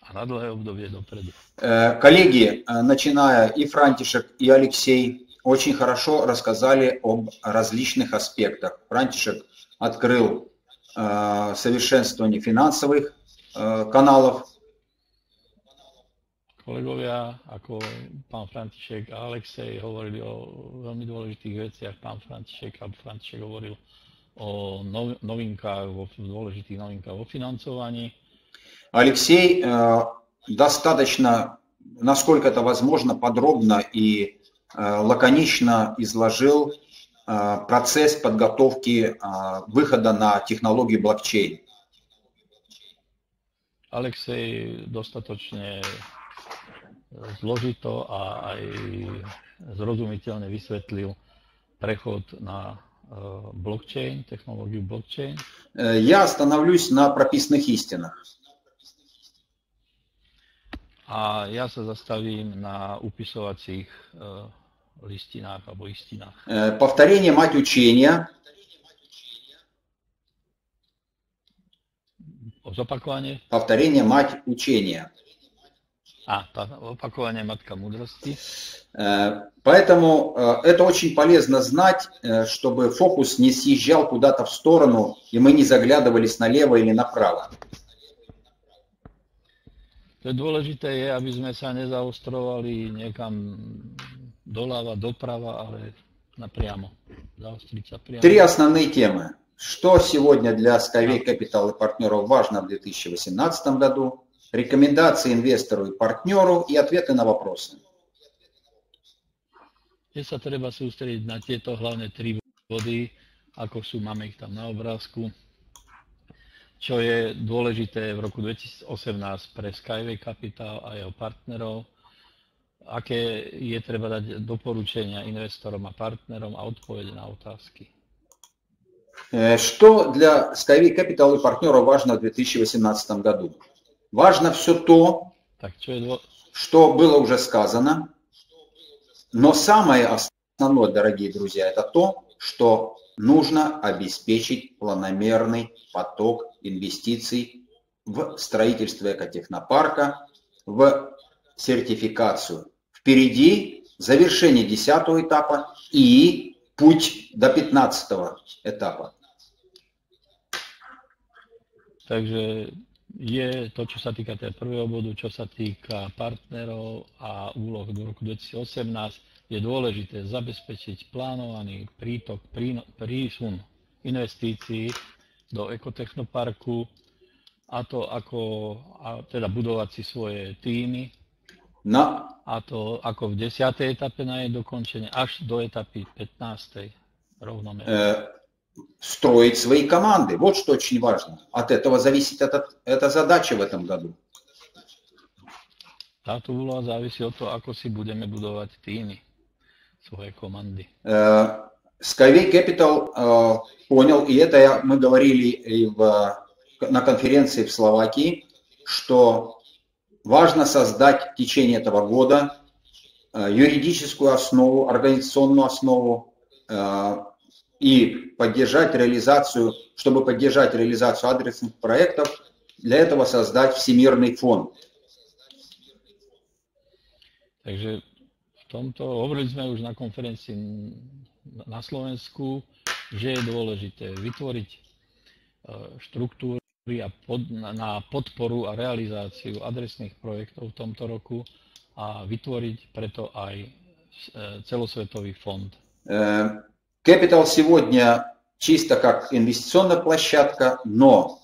a na dlhé obdobie dopredu. Э, Коллеги, э, начиная и Франтишек, и Алексей, очень хорошо рассказали об различных аспектах. Франтишек открыл совершенствование финансовых э, каналов, Kolegovia ako pán František a Alexej hovorili o veľmi dôležitých veciach. Pán František a František hovoril o nov- novinkách, vo, dôležitých novinkách vo financovaní. Алексей э, достаточно, насколько это возможно, подробно и э, лаконично изложил э, процесс подготовки э, выхода на технологию блокчейн. Alexej dostatočne zložito a aj zrozumiteľne vysvetlil prechod eh, blockchain, technológiu blockchain. Э, Я остановлюсь на прописанных истинах. Ja sa zastavím na upisovacích eh, listinách alebo istinách. Повторение мать учения, Zopakovanie. повторение мать учения. Tá, opakovanie matka múdrosti. Э, Поэтому э, это очень полезно знать, э, чтобы фокус не съезжал куда-то в сторону, и мы не заглядывались налево или направо. To dôležité je, aby sme sa nezaostrovali niekam doľava, doprava, ale napriamo. Zaostriť sa priamo. Три основные темы. Что сегодня для Skyway Capital и партнеров важно в 2018 году? Рекомендации инвестору и партнеру и ответы на вопросы. Kde sa treba sústrediť na tieto hlavné tri body, ako sú, máme ich tam na obrázku, čo je dôležité v roku 2018 pre Skyway Capital a jeho partnerov, aké je treba dať doporučenia investorom a partnerom a odpovede na otázky. Что для Skyway Capital и партнеров важно в 2018 году? Важно все то, je dô... что было уже сказано, но самое основное, дорогие друзья, это то, что нужно обеспечить планомерный поток инвестиций в строительство экотехнопарка, в сертификацию. Впереди завершение 10 этапа и путь до 15 этапа. Takže je to, čo sa týka teda prvého bodu, čo sa týka partnerov a úloh do roku 2018, je dôležité zabezpečiť plánovaný prítok, príno- prísun investícií do ekotechnoparku a to ako, a teda budovať si svoje týmy На a to ako v 10. etape na jej dokončenie až do etapy 15. rovnomerne. э, строить свои команды. Вот что очень важно. От этого зависит этот, эта задача в этом году. Táto úloha závisí od toho, ako si budeme budovať týmy, svoje komandy. Э, Skyway Capital э, понял, и это я- мы говорили и в, на конференции в Словакии, что важно создать в течение этого года э, юридическую основу, организационную основу э, и поддержать реализацию, чтобы поддержать реализацию адресных проектов, для этого создать всемирный фонд. Takže v tomto, hovorili sme už na konferencii na Slovensku, že je dôležité vytvoriť e, štruktúry a pod, na podporu a realizáciu adresných projektov v tomto roku a vytvoriť preto aj celosветовый фонд. Capital сегодня чисто как инвестиционная площадка, но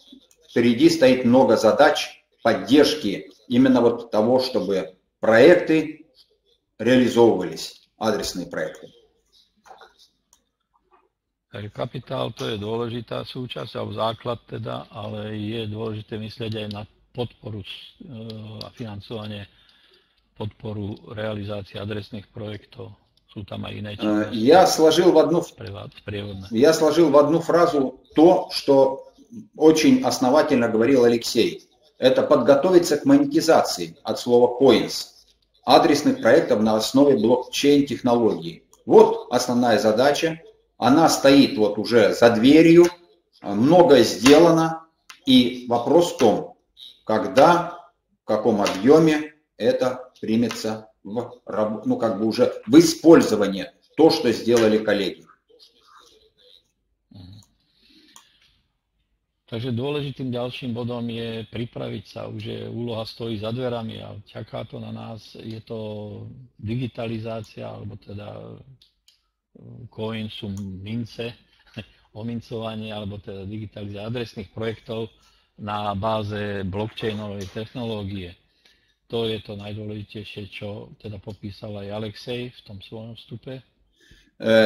впереди стоит много задач поддержки именно вот того, чтобы проекты реализовывались, адресные проекты. Takže kapitál to je dôležitá súčasť, alebo základ teda, ale je dôležité myslieť aj na podporu a financovanie podporu реализации адресных проектов. Я сложил в одну, я сложил в одну фразу то, что очень основательно говорил Алексей. Это подготовиться к монетизации от слова coins, адресных проектов на основе блокчейн-технологии. Вот основная задача. Она стоит вот уже за дверью, многое сделано, и вопрос в том, когда, в каком объеме это примется в, ну, как бы уже в использование то, что сделали коллеги. Takže dôležitým ďalším bodom je pripraviť sa, už je úloha stojí za dverami a čaká to na nás. Je to digitalizácia, alebo teda coin sú mince, omincovanie, alebo teda digitalizácia adresných projektov na báze blockchainovej technológie. To je to najdôležitejšie, čo teda popísal aj Alexej v tom svojom vstupe.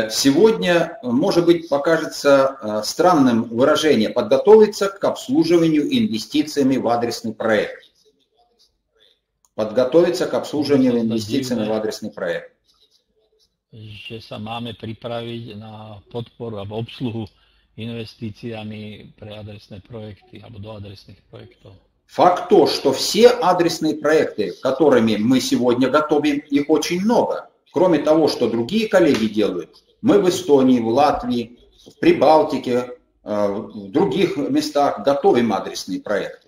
Сегодня, может быть, покажется странным выражение «подготовиться к обслуживанию инвестициями в адресный проект». Подготовиться к обслуживанию инвестициями в адресный проект. Že sa máme pripraviť na podporu alebo obsluhu investíciami pre adresné projekty alebo do adresných projektov. Факт то, что все адресные проекты, которыми мы сегодня готовим, их очень много. Кроме того, что другие коллеги делают, мы в Эстонии, в Латвии, в Прибалтике, в других местах готовим адресные проекты.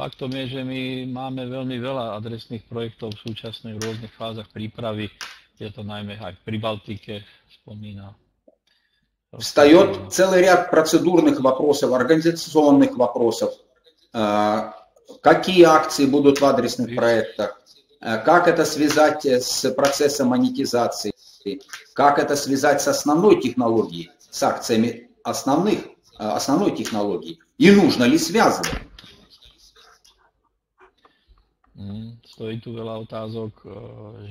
Faktom je, že my máme veľmi veľa adresných projektov v súčasnej v rôznych fázach prípravy. Je to najmä aj v Pribaltike, spomína Встает целый ряд процедурных вопросов, организационных вопросов. А, какие акции будут в адресных проектах? А, как это связать с процессом монетизации? Как это связать с основной технологией, с акциями основных, а, основной технологии? И нужно ли связывать? Stojí tu veľa otázok,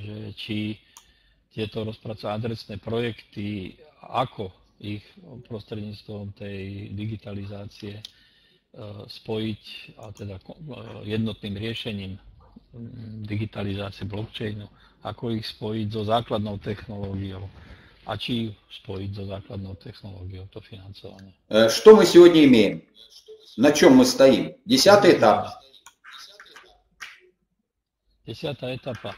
že či tieto rozpracované adresné projekty, ako ich prostredníctvom tej digitalizácie spojiť a teda jednotným riešením digitalizácie blockchainu, ako ich spojiť so základnou technológiou a či spojiť so základnou технологией to financovanie. Что мы сегодня имеем? На чем мы стоим? Десятый этап. Десятая этапа.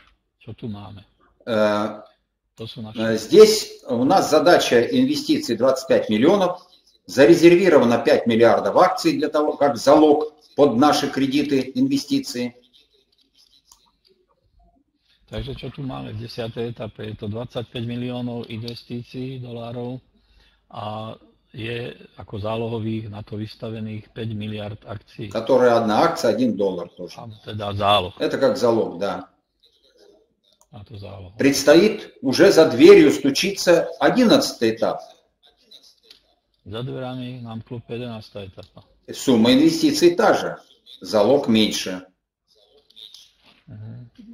Máme? Э, здесь у нас задача инвестиций 25 миллионов, зарезервировано 5 миллиардов акций для того, как залог под наши кредиты, инвестиции. Takže čo tu máme v 10. etape? Je to 25 miliónov investícií dolárov a je ako zálohových na to vystavených 5 miliard akcií. Которая одна акция, один доллар тоже. A teda záloh. Это как залог, да. А то залог. Предстоит уже за дверью стучиться одиннадцатый этап. За дверями нам клуб 11 этапа. Сумма инвестиций та же, залог меньше.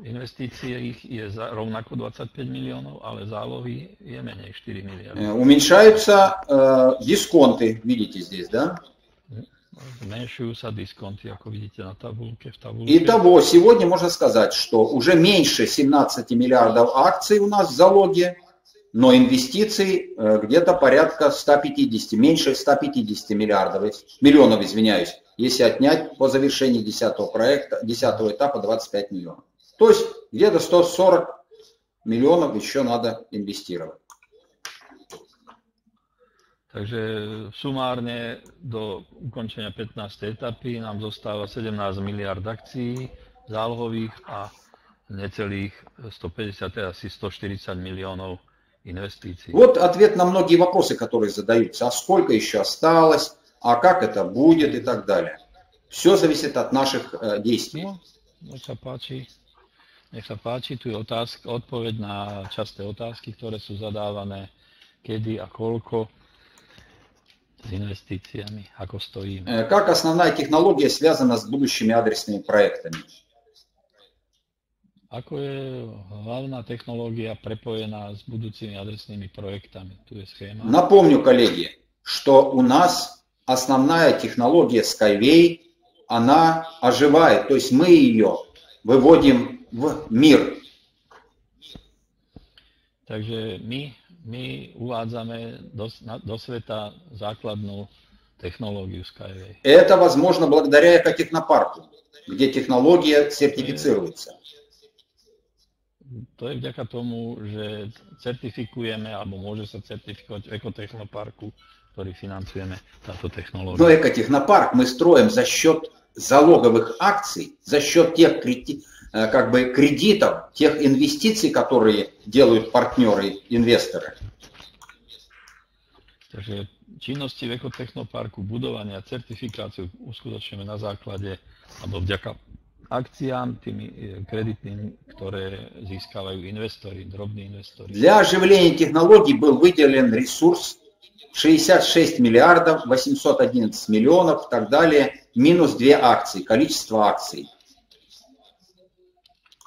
Инвестиции их je za, rovnako 25 miliónov, ale zálohy je menej 4 miliardy. Уменьшаются э, дисконты, видите здесь, да? Зменшуются дисконты, как видите на таблике. В таблике. Итого, сегодня можно сказать, что уже меньше 17 миллиардов акций у нас в залоге, но инвестиций где-то порядка 150, меньше 150 миллиардов, миллионов, извиняюсь, если отнять по завершении 10 проекта, 10 этапа 25 миллионов. То есть где-то 140 миллионов еще надо инвестировать. Takže sumárne do ukončenia 15. etapy nám zostáva 17 miliard akcií zálohových a necelých 150, asi 140 миллионов инвестиций. Вот ответ на многие вопросы, которые задаются. А сколько еще осталось? А как это будет и так далее. Все зависит от наших э, действий. No, sa páči. Nech sa páči, tu je otázka, odpoveď na časté otázky, ktoré sú zadávané, kedy a koľko с инвестициями, ako. Э, Как основная технология связана с будущими адресными проектами? Ako je hlavná technológia prepojená s budúcimi adresnými projektami? Tu je schéma. Напомню, коллеги, что у нас основная технология Skyway, она оживает, то есть мы ее выводим в мир. Takže my, my uvádzame do, do sveta základnú technológiu Skyway. Это возможно благодаря экотехнопарку, где технология сертифицируется. To je vďaka tomu, že certifikujeme, alebo môže sa certifikovať v ekotechnoparku, ktorý financujeme táto Но экотехнопарк мы строим за счет залоговых акций, за счет тех э, как бы кредитов, тех инвестиций, которые делают партнеры, инвесторы. Takže činnosti v ekotechnoparku, budovanie a certifikáciu uskutočneme na základe, alebo vďaka tými e, kreditným, ktoré získavajú investori, drobní investori. Для оживления технологий был выделен ресурс 66 миллиардов 811 миллионов и так далее, минус две акции, количество акций.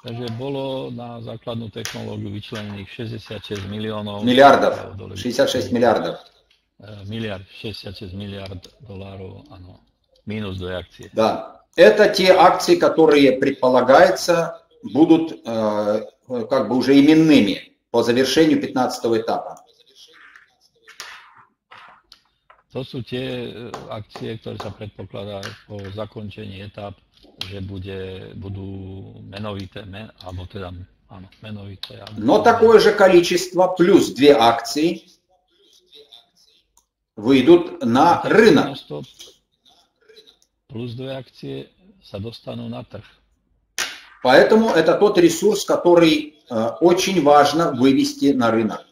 Takže bolo na základnú technológiu vyčlenených 66 miliónov Миллиардов, dolárov. 66 миллиардов. Eh, Miliard, 66 miliard dolárov, áno. Minus dve akcie. Да. Это те акции, которые предполагается будут э, как бы уже именными по завершению 15 этапа. To sú tie e, akcie, ktoré sa predpokladá po zakončení etap, že bude, budú menovité, men, alebo teda áno, menovité. alebo- Но такое же количество плюс две акции выйдут на рынок. Plus dve akcie sa dostanú na trh. Поэтому это тот ресурс, который э, очень важно вывести на рынок.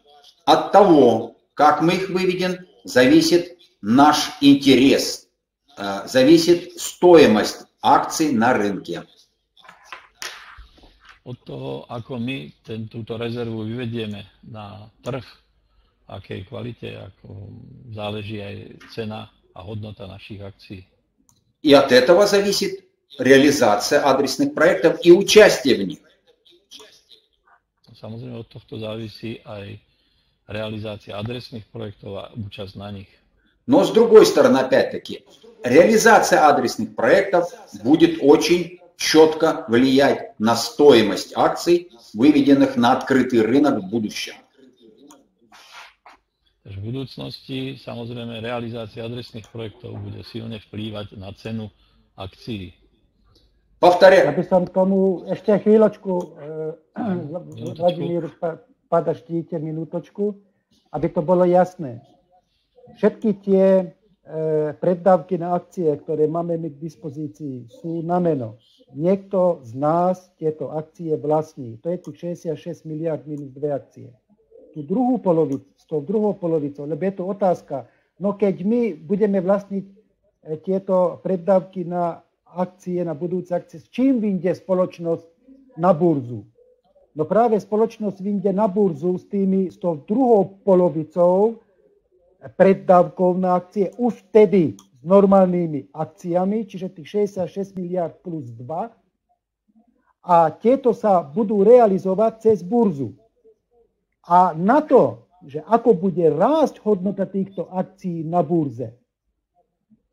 От того, как мы их выведем, зависит наш интерес, э, зависит стоимость акций на рынке. Od toho, ako my ten, túto rezervu vyvedieme na trh, akej kvalite, ako záleží aj cena a hodnota našich akcií. И от этого зависит реализация адресных проектов и участие в них. Samozrejme od tohto závisí aj realizácia adresných projektov a účasť na nich. Но с другой стороны, опять-таки, реализация адресных проектов будет очень четко влиять на стоимость акций, выведенных на открытый рынок в будущем. V budúcnosti samozrejme realizácia adresných projektov bude silne vplývať na cenu akcií. Ja Повторяю, by som k tomu ešte chvíľočku, eh, Minútočku. Vladimír Pa- Pada štíte minútočku, Všetky tie preddávky na akcie, ktoré máme my k dispozícii, sú na meno. Niekto z nás tieto akcie vlastní. To je tých 66 miliard minus dve akcie. Tú druhú polovicu, s tou druhou polovicou, lebo je to otázka, no keď my budeme vlastniť eh, tieto preddávky na akcie, na budúce akcie, s čím vyjde spoločnosť na burzu? No práve spoločnosť vyjde na burzu s, tými, s tou druhou polovicou preddávkov na akcie už vtedy s normálnymi akciami, čiže tých 66 miliard plus 2. A tieto sa budú realizovať cez burzu. A na to, že ako bude rásť hodnota týchto akcií na burze,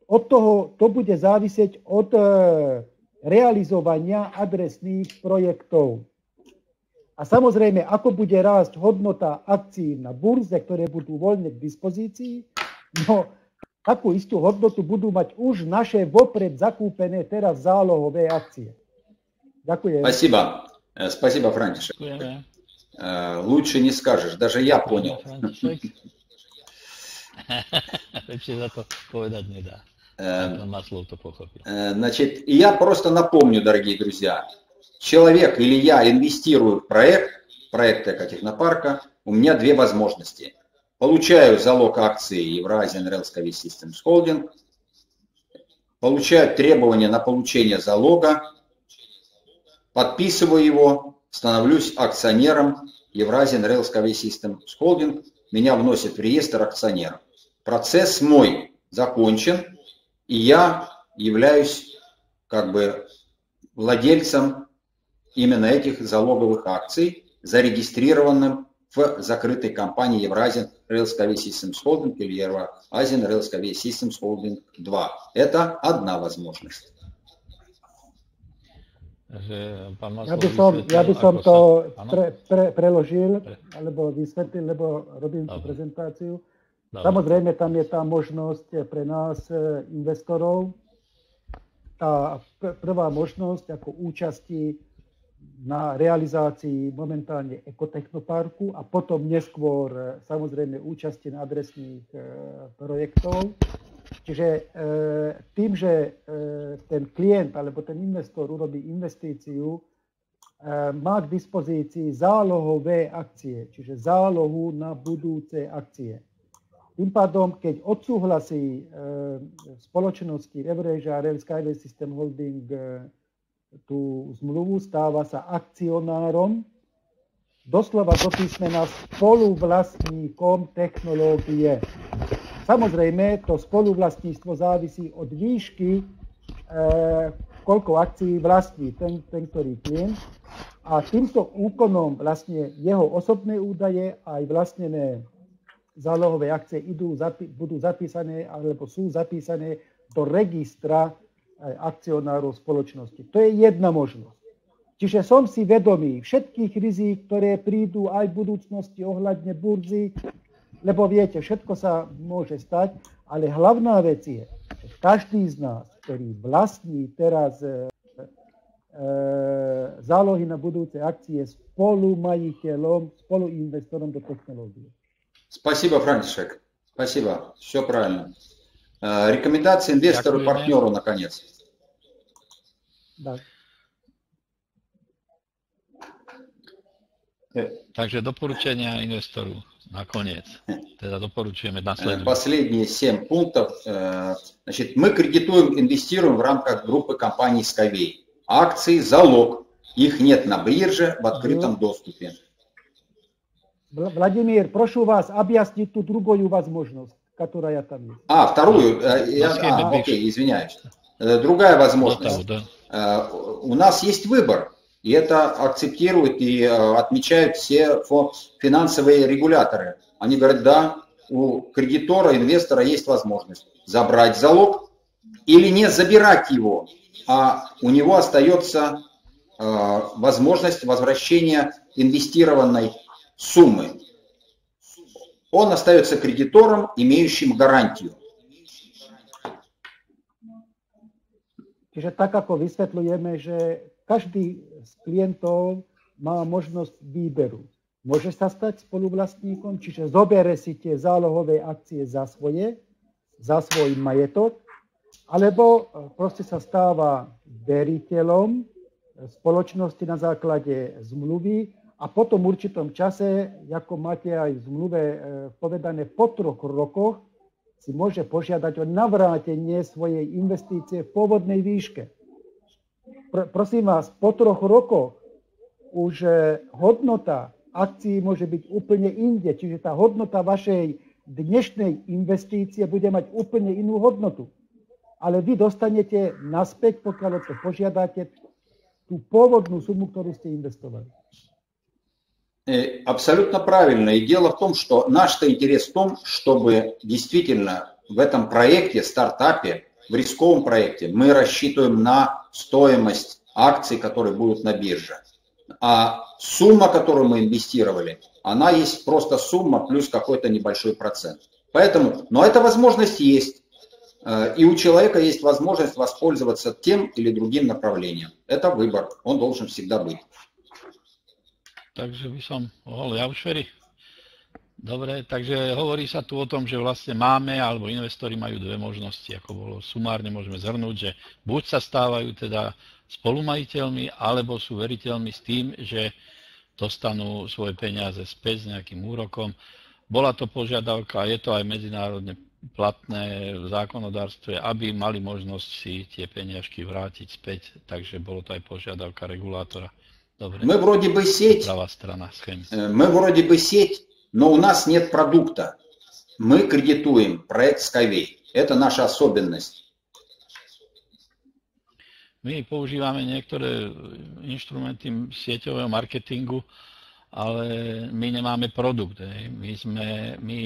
od toho to bude závisieť od e, realizovania adresných projektov. A samozrejme, ako bude rásť hodnota akcií na burze, ktoré budú voľne k dispozícii, no takú istú hodnotu budú mať už naše vopred zakúpené teraz zálohové akcie. Ďakujem. спасибо. Э, Спасибо, Франтишек. Ďakujeme. Э, Лучше не скажешь, даже я понял. František. Lepšie za to povedať nedá. Э, Pán Maslov to pochopil. Э, Значит, я просто напомню, дорогие друзья, человек или я инвестирую в проект, проект экотехнопарка, у меня две возможности. Получаю залог акции Евразиan Rail Service Systems Holding, получаю требования на получение залога, подписываю его, становлюсь акционером Евразиан Rails Cave Systems Holding, меня вносят в реестр акционеров. Процесс мой закончен, и я являюсь как бы владельцем именно этих залоговых акций, зарегистрированным в закрытой компании Евразиан Rails Cave Systems Holding или Евразиан Rails Cave Systems Holding 2. Это одна возможность. Ja by som, ja by som to pre, pre, preložil, alebo vysvetlil, lebo robím tú prezentáciu. Samozrejme, tam je tá možnosť pre nás, e, investorov, tá prvá možnosť ako účasti na realizácii momentálne ekotechnoparku a potom neskôr e, samozrejme účasti na adresných e, projektov. Čiže e, tým, že ten klient alebo ten investor urobí investíciu, má k dispozícii zálohové akcie, čiže zálohu na budúce akcie. Tým pádom, keď odsúhlasí spoločnosti Evreja Rail Skyway System Holding tú zmluvu, stáva sa akcionárom, doslova do písmena spoluvlastníkom technológie. Samozrejme, to spoluvlastníctvo závisí od výšky, e, koľko akcií vlastní ten, ten ktorý klient. A týmto úkonom vlastne jeho osobné údaje aj vlastnené zálohové akcie idú, zapi- budú zapísané alebo sú zapísané do registra akcionárov spoločnosti. To je jedna možnosť. Čiže som si vedomý všetkých rizík, ktoré prídu aj v budúcnosti ohľadne burzy, lebo viete, všetko sa môže stať, ale hlavná vec je, že každý z nás, ktorý vlastní teraz e, e, zálohy na budúce akcie spolumajiteľom, spoluinvestorom do technológie. Спасибо, Францишек. Спасибо. Все правильно. Э, рекомендации инвестору, партнеру, наконец. Да. Takže doporučenia investoru наконец. Тогда doporučujeme nasledujúce. Последние семь пунктов. Э, значит, мы кредитуем, инвестируем в рамках группы компаний Skyway. Акции, залог. Их нет на бирже в открытом доступе. Владимир, прошу вас объяснить ту другую возможность которая там есть. А, вторую, э, я, а, окей, извиняюсь. Э, другая возможность. Да, да. У нас есть выбор, и это акцептируют и э, отмечают все финансовые регуляторы. Они говорят, да, у кредитора, инвестора есть возможность забрать залог или не забирать его, а у него остается возможность возвращения инвестированной суммы он остается кредитором, имеющим гарантию. Čiže tak ako vysvetľujeme, že každý z klientov má možnosť výberu. Môže sa stať spoluvlastníkom, čiže zobere si tie zálohové akcie za svoje, za svoj majetok, alebo proste sa stáva veriteľom spoločnosti na základe zmluvy a po tom určitom čase, ako máte aj v zmluve e, povedané, po troch rokoch si môže požiadať o navrátenie svojej investície v pôvodnej výške. Pr- prosím vás, po troch rokoch už e, hodnota akcií môže byť úplne inde, čiže tá hodnota vašej dnešnej investície bude mať úplne inú hodnotu. Ale vy dostanete naspäť, pokiaľ to požiadate, tú pôvodnú sumu, ktorú ste investovali. Э, абсолютно правильно. И дело в том, что наш-то интерес в том, чтобы действительно в этом проекте, стартапе, в рисковом проекте мы рассчитываем на стоимость акций, которые будут на бирже. А сумма, которую мы инвестировали, она есть просто сумма плюс какой-то небольшой процент. Поэтому, но эта возможность есть. Э, и у человека есть возможность воспользоваться тем или другим направлением. Это выбор, он должен всегда быть. Takže by som mohol ja už veri. Dobre, takže hovorí sa tu o tom, že vlastne máme, alebo investori majú dve možnosti, ako bolo sumárne môžeme zhrnúť, že buď sa stávajú teda spolumajiteľmi, alebo sú veriteľmi s tým, že dostanú svoje peniaze späť s nejakým úrokom. Bola to požiadavka, je to aj medzinárodne platné v zákonodárstve, aby mali možnosť si tie peniažky vrátiť späť, takže bolo to aj požiadavka regulátora. Dobre. Мы вроде бы сеть, strana schémy. мы вроде бы сеть, но у нас нет продукта. Мы кредитуем проект Skyway. Это наша особенность. My používame niektoré inštrumenty sieťového marketingu, ale my nemáme produkt. Hej. My, sme, my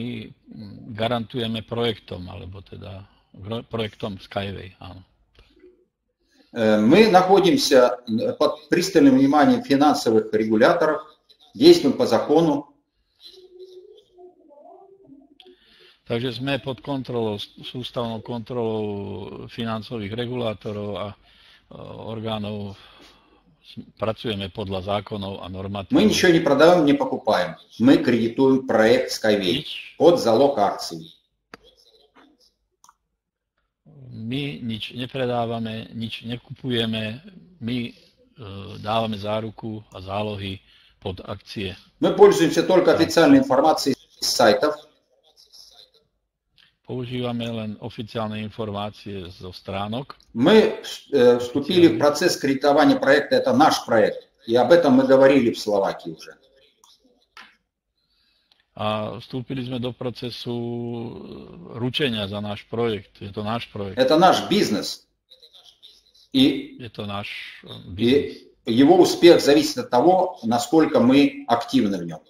garantujeme projektom, alebo teda projektom Skyway. Áno. Мы находимся под пристальным вниманием финансовых регуляторов, действуем по закону. Takže sme pod kontrolou, sústavnou kontrolou financových regulátorov a orgánov працюємо подла законов, а нормативов. Мы ничего не продаем, не покупаем. Мы кредитуем проект Skyway под залог акций. My nič nepredávame, nič nekupujeme, my e, dávame záruku a zálohy под акции. Мы пользуемся только официальной информацией с сайтов, Používame len oficiálne informácie zo stránok. Мы э, вступили в процесс кредитования проекта, это наш проект, и об этом мы говорили в Словакии уже. A vstúpili sme do procesu ručenia za náš projekt. Je to náš projekt. Это наш бизнес. И, je to náš бизнес. И его успех зависит от того, насколько мы активны в нем.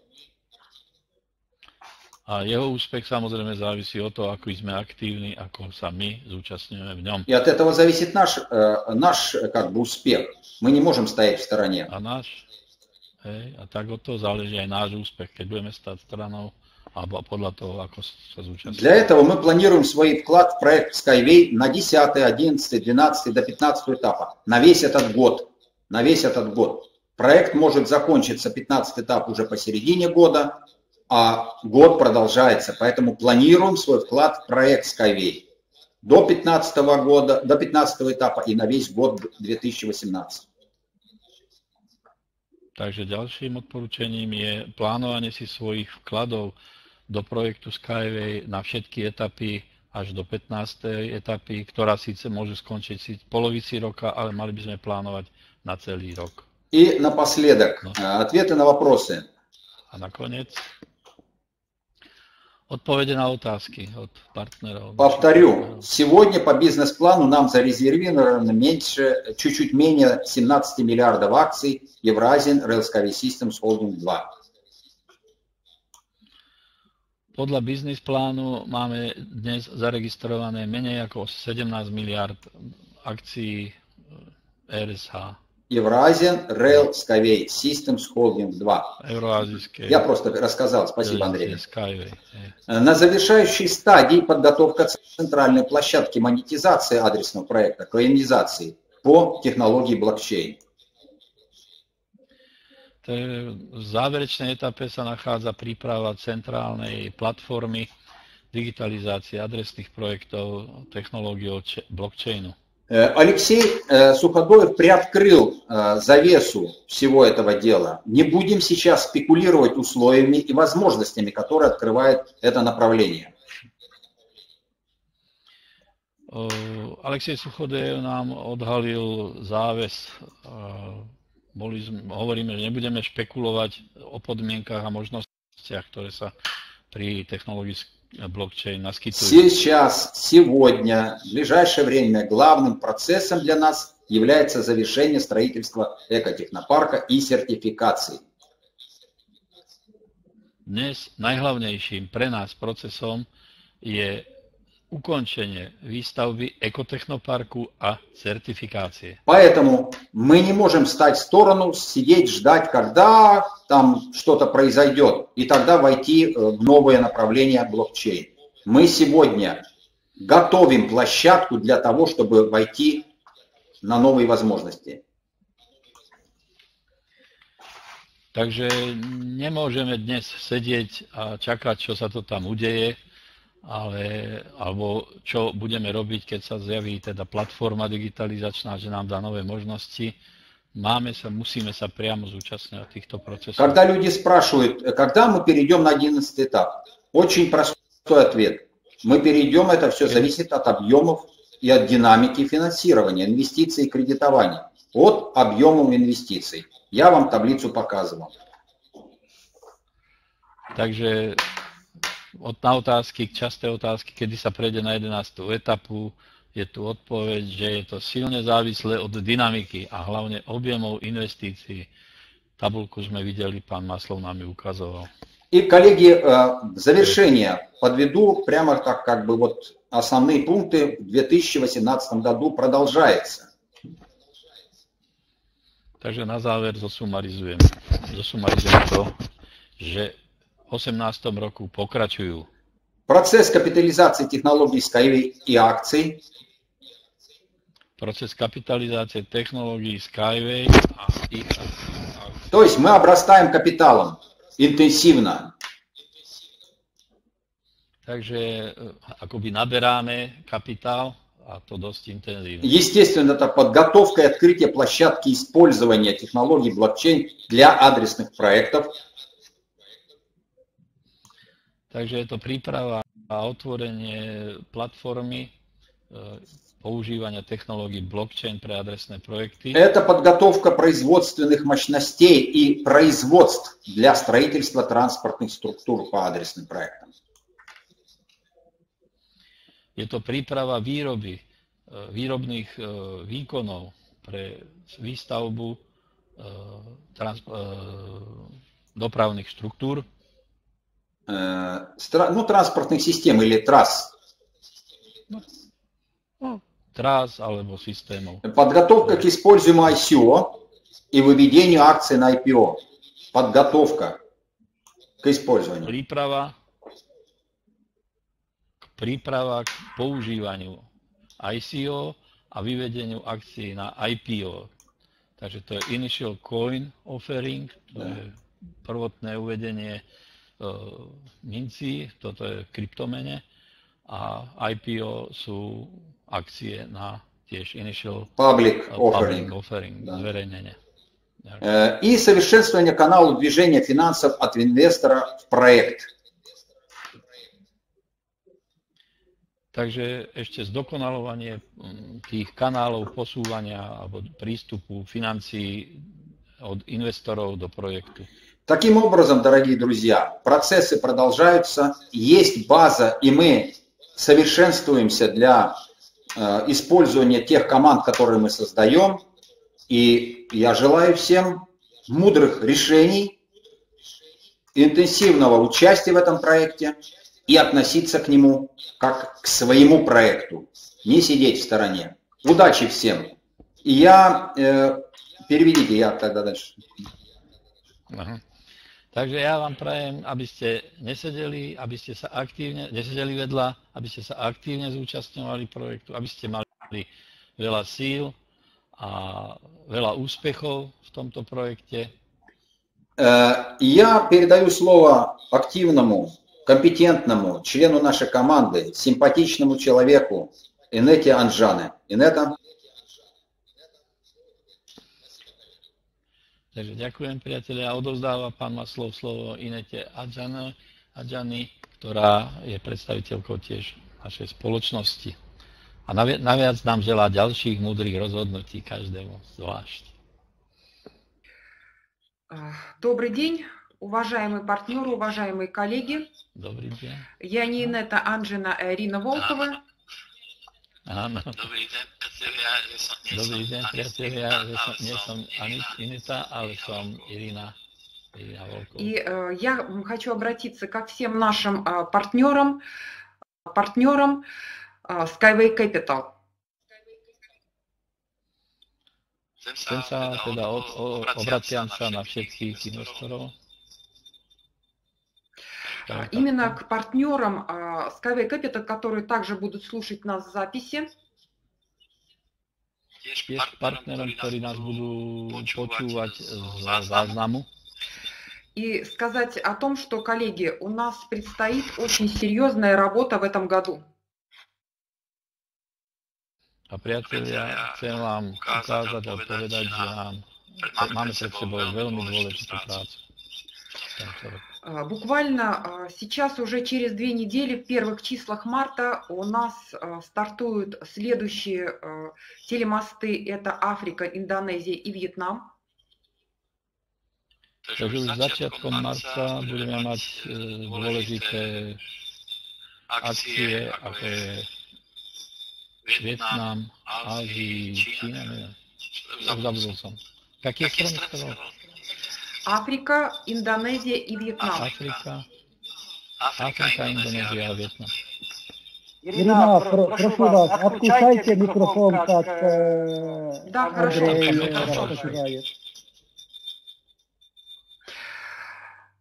A jeho úspech samozrejme závisí od toho, ako sme aktívni, ako sa my zúčastňujeme v ňom. И от этого зависит наш, наш как бы успех. Мы не можем стоять в стороне. Hej, a tak od toho záleží aj náš úspech, keď budeme stať stranou podľa toho, ako sa zúčastňujeme. Для этого мы планируем свой вклад в проект Skyway на 10, 11, 12 до 15 этапа. На весь этот год. На весь этот год. Проект может закончиться, 15 этап уже посередине года, а год продолжается, поэтому планируем свой вклад в проект Skyway до 15 года, до 15 этапа и на весь год 2018. Takže ďalším odporúčaním je plánovanie si svojich vkladov do projektu Skyway na všetky etapy až do 15. etapy, ktorá síce môže skončiť v polovici roka, ale mali by sme plánovať na celý rok. И напоследок, no. ответы на вопросы. A nakoniec Отповеди на отазки от партнеров. Повторю, сегодня по бизнес-плану нам зарезервировано меньше, чуть-чуть менее 17 миллиардов акций Евразин Railsky Systems Holding 2. Podľa biznis plánu máme dnes zaregistrované menej ako 17 miliard akcií RSH. Евразиан Rail Skyway Systems Holding 2. Евразийский. Я просто рассказал. Спасибо, Андрей. Skyway. На завершающей стадии подготовка центральной площадки монетизации адресного проекта, коинизации по технологии блокчейн. V záverečnej etape sa nachádza príprava centrálnej platformy digitalizácie adresných projektov technológiou blockchainu. Э, Алексей э, Суходоев приоткрыл э, завесу всего этого дела. Не будем сейчас спекулировать условиями и возможностями, которые открывает это направление. Alexej Suchodev nám odhalil záves. Boli, hovoríme, že nebudeme špekulovať o podmienkach a možnostiach, ktoré sa pri technologických блокчейн Сейчас, сегодня, в ближайшее время главным процессом для нас является завершение строительства экотехнопарка и сертификации. Dnes najhlavnejším pre nás procesom je ukončenie výstavby экотехнопарку а сертификации. Поэтому мы не можем стать в сторону, сидеть, ждать, когда там что-то произойдет, и тогда войти в новое направление блокчейн. Мы сегодня готовим площадку для того, чтобы войти на новые возможности. Takže nemôžeme dnes sedieť a čakať, čo sa to tam udeje ale, alebo čo budeme robiť, keď sa zjaví teda platforma digitalizačná, že nám dá nové možnosti, máme sa, musíme sa прямо зúčastňovať týchto процессов. Когда люди спрашивают, когда мы перейдем на 11 этап, очень простой ответ. мы перейдем, это все зависит от объемов и от динамики финансирования, инвестиций и кредитования. От объемов инвестиций. Я вам таблицу показывал. Takže od na otázky, časté otázky, kedy sa prejde na 11. etapu, je tu odpoveď, že je to silne závislé od dynamiky a hlavne objemov investícií. Tabulku sme videli, pán Maslov nám ju ukazoval. И, коллеги, в завершение подведу прямо так, как бы вот основные пункты в 2018 году продолжается. Takže na záver zosumarizujem, zosumarizujem to, že v 18. roku pokračujú. Процесс капитализации технологий Skyway и акций. Процесс капитализации технологий Skyway a ich То есть мы обрастаем капиталом интенсивно. Takže akoby naberáme kapitál a to dosť intenzívne. Естественно, это подготовка и открытие площадки использования технологий блокчейн для адресных проектов. Takže je to príprava a otvorenie platformy používania технологий блокчейн pre adresné projekty. Это подготовка производственных мощностей и производств для строительства транспортных структур по адресным проектам. Je to príprava výroby, výrobných výkonov pre výstavbu trans, dopravných štruktúr. Ну, транспортных систем или трасс. Трасс alebo systémov. Подготовка к использованию ICO и выведению акций на IPO. Подготовка к использованию. Príprava príprava k používaniu ICO a vyvedeniu akcií na IPO. Takže to je Initial Coin Offering, to je prvotné uvedenie uh, mincí, toto je kryptomene a IPO sú akcie na tiež Initial Public uh, Offering. public offering Да. zverejnenie. И совершенствование канала движения финансов от инвестора в проект. Takže ešte zdokonalovanie tých kanálov posúvania alebo prístupu financií od investorov до проекту. Таким образом, дорогие друзья, процессы продолжаются, есть база, и мы совершенствуемся для э, использования тех команд, которые мы создаем. И я желаю всем мудрых решений, интенсивного участия в этом проекте и относиться к нему как к своему проекту, не сидеть в стороне. Удачи всем! И я, э, переведите, я тогда дальше. Aha. Takže ja vám prajem, aby ste nesedeli, aby ste sa aktívne, nesedeli vedľa, aby ste sa aktívne zúčastňovali projektu, aby ste mali veľa síl a veľa úspechov v tomto projekte. Э, Я передаю слово активному, компетентному члену нашей команды, симпатичному человеку Инете Анжане. Инета? Takže ďakujem priatelia a odovzdáva pán Maslov slovo Inete Adžane, Adžany, ktorá je predstaviteľkou tiež našej spoločnosti. A navi- naviac nám želá ďalších múdrych rozhodnutí každému zvlášť. А, Добрый день, уважаемые партнеры, уважаемые коллеги. Dobrý deň. Я не Инета Анжина, а Ирина Волкова. Áno. Dobrý deň, priatelia, že som, nie Dobrý ani priatelia, Ineta, že som, ale Irina Volkova. И э, я хочу обратиться ко всем нашим а, партнерам, партнерам а, Skyway Capital. Chcem Chcem sa teda od, o, А, Именно к партнерам а, Skyway Capital, которые также будут слушать нас в записи. Tiež partnerom, ktorí nás budú počúvať z záznamu. И сказать о том, что, коллеги, у нас предстоит очень серьезная работа в этом году. A priatelia, chcem vám ukázať a povedať, že máme pred sebou veľmi dôležitú prácu. А, буквально а, сейчас уже через две недели, в первых числах марта, у нас а, стартуют следующие телемосты. Это Африка, Индонезия и Вьетнам. Takže už začiatkom marca budeme mať dôležité akcie, ako je Vietnam, Ázii, Čína, neviem. Zabudol som. Какие страны сказал? Африка, Индонезия и Вьетнам. Африка, Африка, Индонезия, Вьетнам. Ирина, про прошу вас, отключайте микрофон, как э, Да, Андрей хорошо.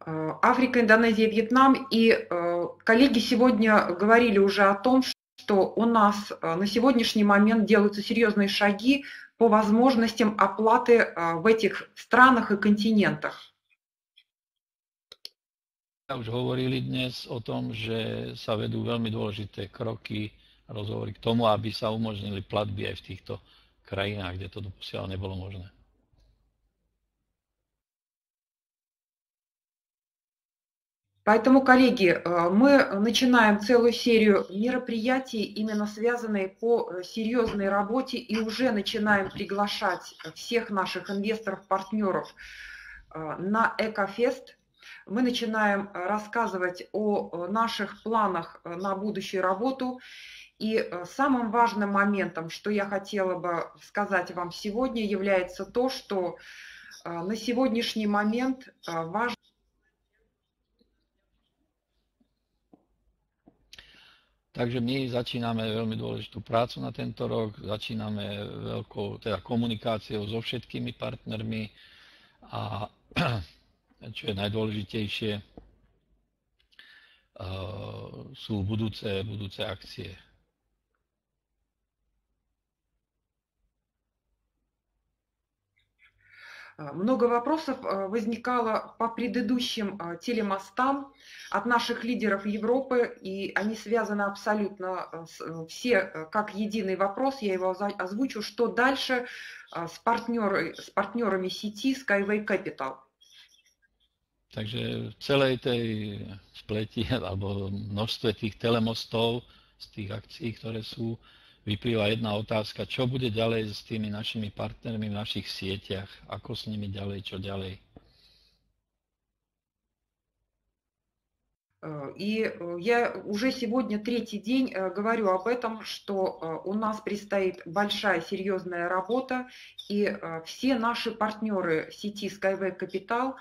Э, Африка, Индонезия, Вьетнам. И э, коллеги сегодня говорили уже о том, что у нас э, на сегодняшний момент делаются серьезные шаги по возможностям оплаты в этих странах и континентах. Už hovorili dnes o tom, že sa vedú veľmi dôležité kroky, rozhovory k tomu, aby sa umožnili platby aj v týchto krajinách, kde to doposiaľ nebolo možné. Поэтому, коллеги, э, мы начинаем целую серию мероприятий, именно связанные по э, серьезной работе, и уже начинаем приглашать всех наших инвесторов, партнеров э, на Экофест. Мы начинаем рассказывать о наших планах на будущую работу. И самым важным моментом, что я хотела бы сказать вам сегодня, является то, что на сегодняшний момент важно Takže my začíname veľmi dôležitú prácu na tento rok, začíname veľkou teda komunikáciou so všetkými partnermi a čo je najdôležitejšie, uh, sú budúce, budúce akcie. Много вопросов э, возникало по предыдущим э, телемостам от наших лидеров Европы, и они связаны абсолютно все как единый вопрос, я его озвучу, что дальше с, партнеры, с партнерами сети Skyway Capital. Takže v celej tej spleti alebo množstve tých telemostov z tých akcií, ktoré sú, vyplýva jedna otázka, čo bude ďalej s tými našimi partnermi v našich sieťach, ako s nimi ďalej, čo ďalej. И я уже сегодня третий день говорю об этом, что у нас предстоит большая серьезная работа, и все наши партнеры сети Skyway Capital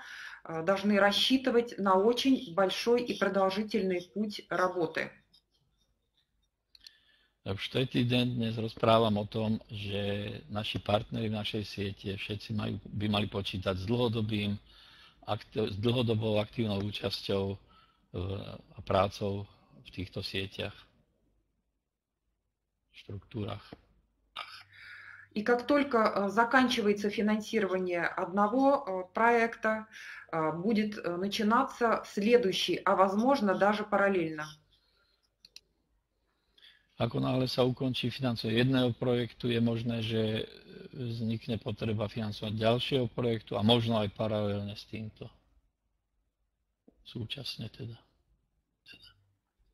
должны рассчитывать на очень большой и продолжительный путь работы. Tretí deň dnes rozprávam o tom, že naši partneri v našej siete všetci majú, by mali počítať s dlhodobým, aktiv, s dlhodobou aktívnou účasťou a prácou v týchto sieťach, štruktúrach. И как только заканчивается финансирование одного проекта, будет начинаться следующий, а возможно даже параллельно. Ako náhle sa ukončí financovanie jedného projektu, je možné, že vznikne potreba financovať ďalšieho projektu a možno aj paralelne s týmto. Súčasne teda.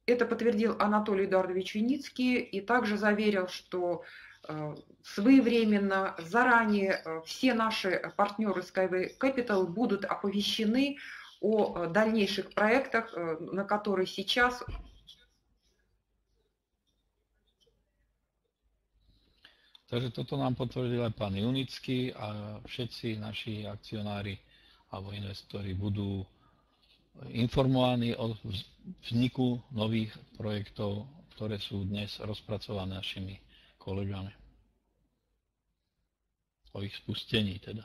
Это подтвердил Анатолий Эдуардович Виницкий и также заверил, что э, своевременно, заранее э, все наши партнеры Skyway Capital будут оповещены о э, дальнейших проектах, на которые сейчас Takže toto nám potvrdil aj pán Junický a všetci naši akcionári alebo investori budú informovaní o vzniku nových projektov, ktoré sú dnes rozpracované našimi kolegami. O ich spustení teda.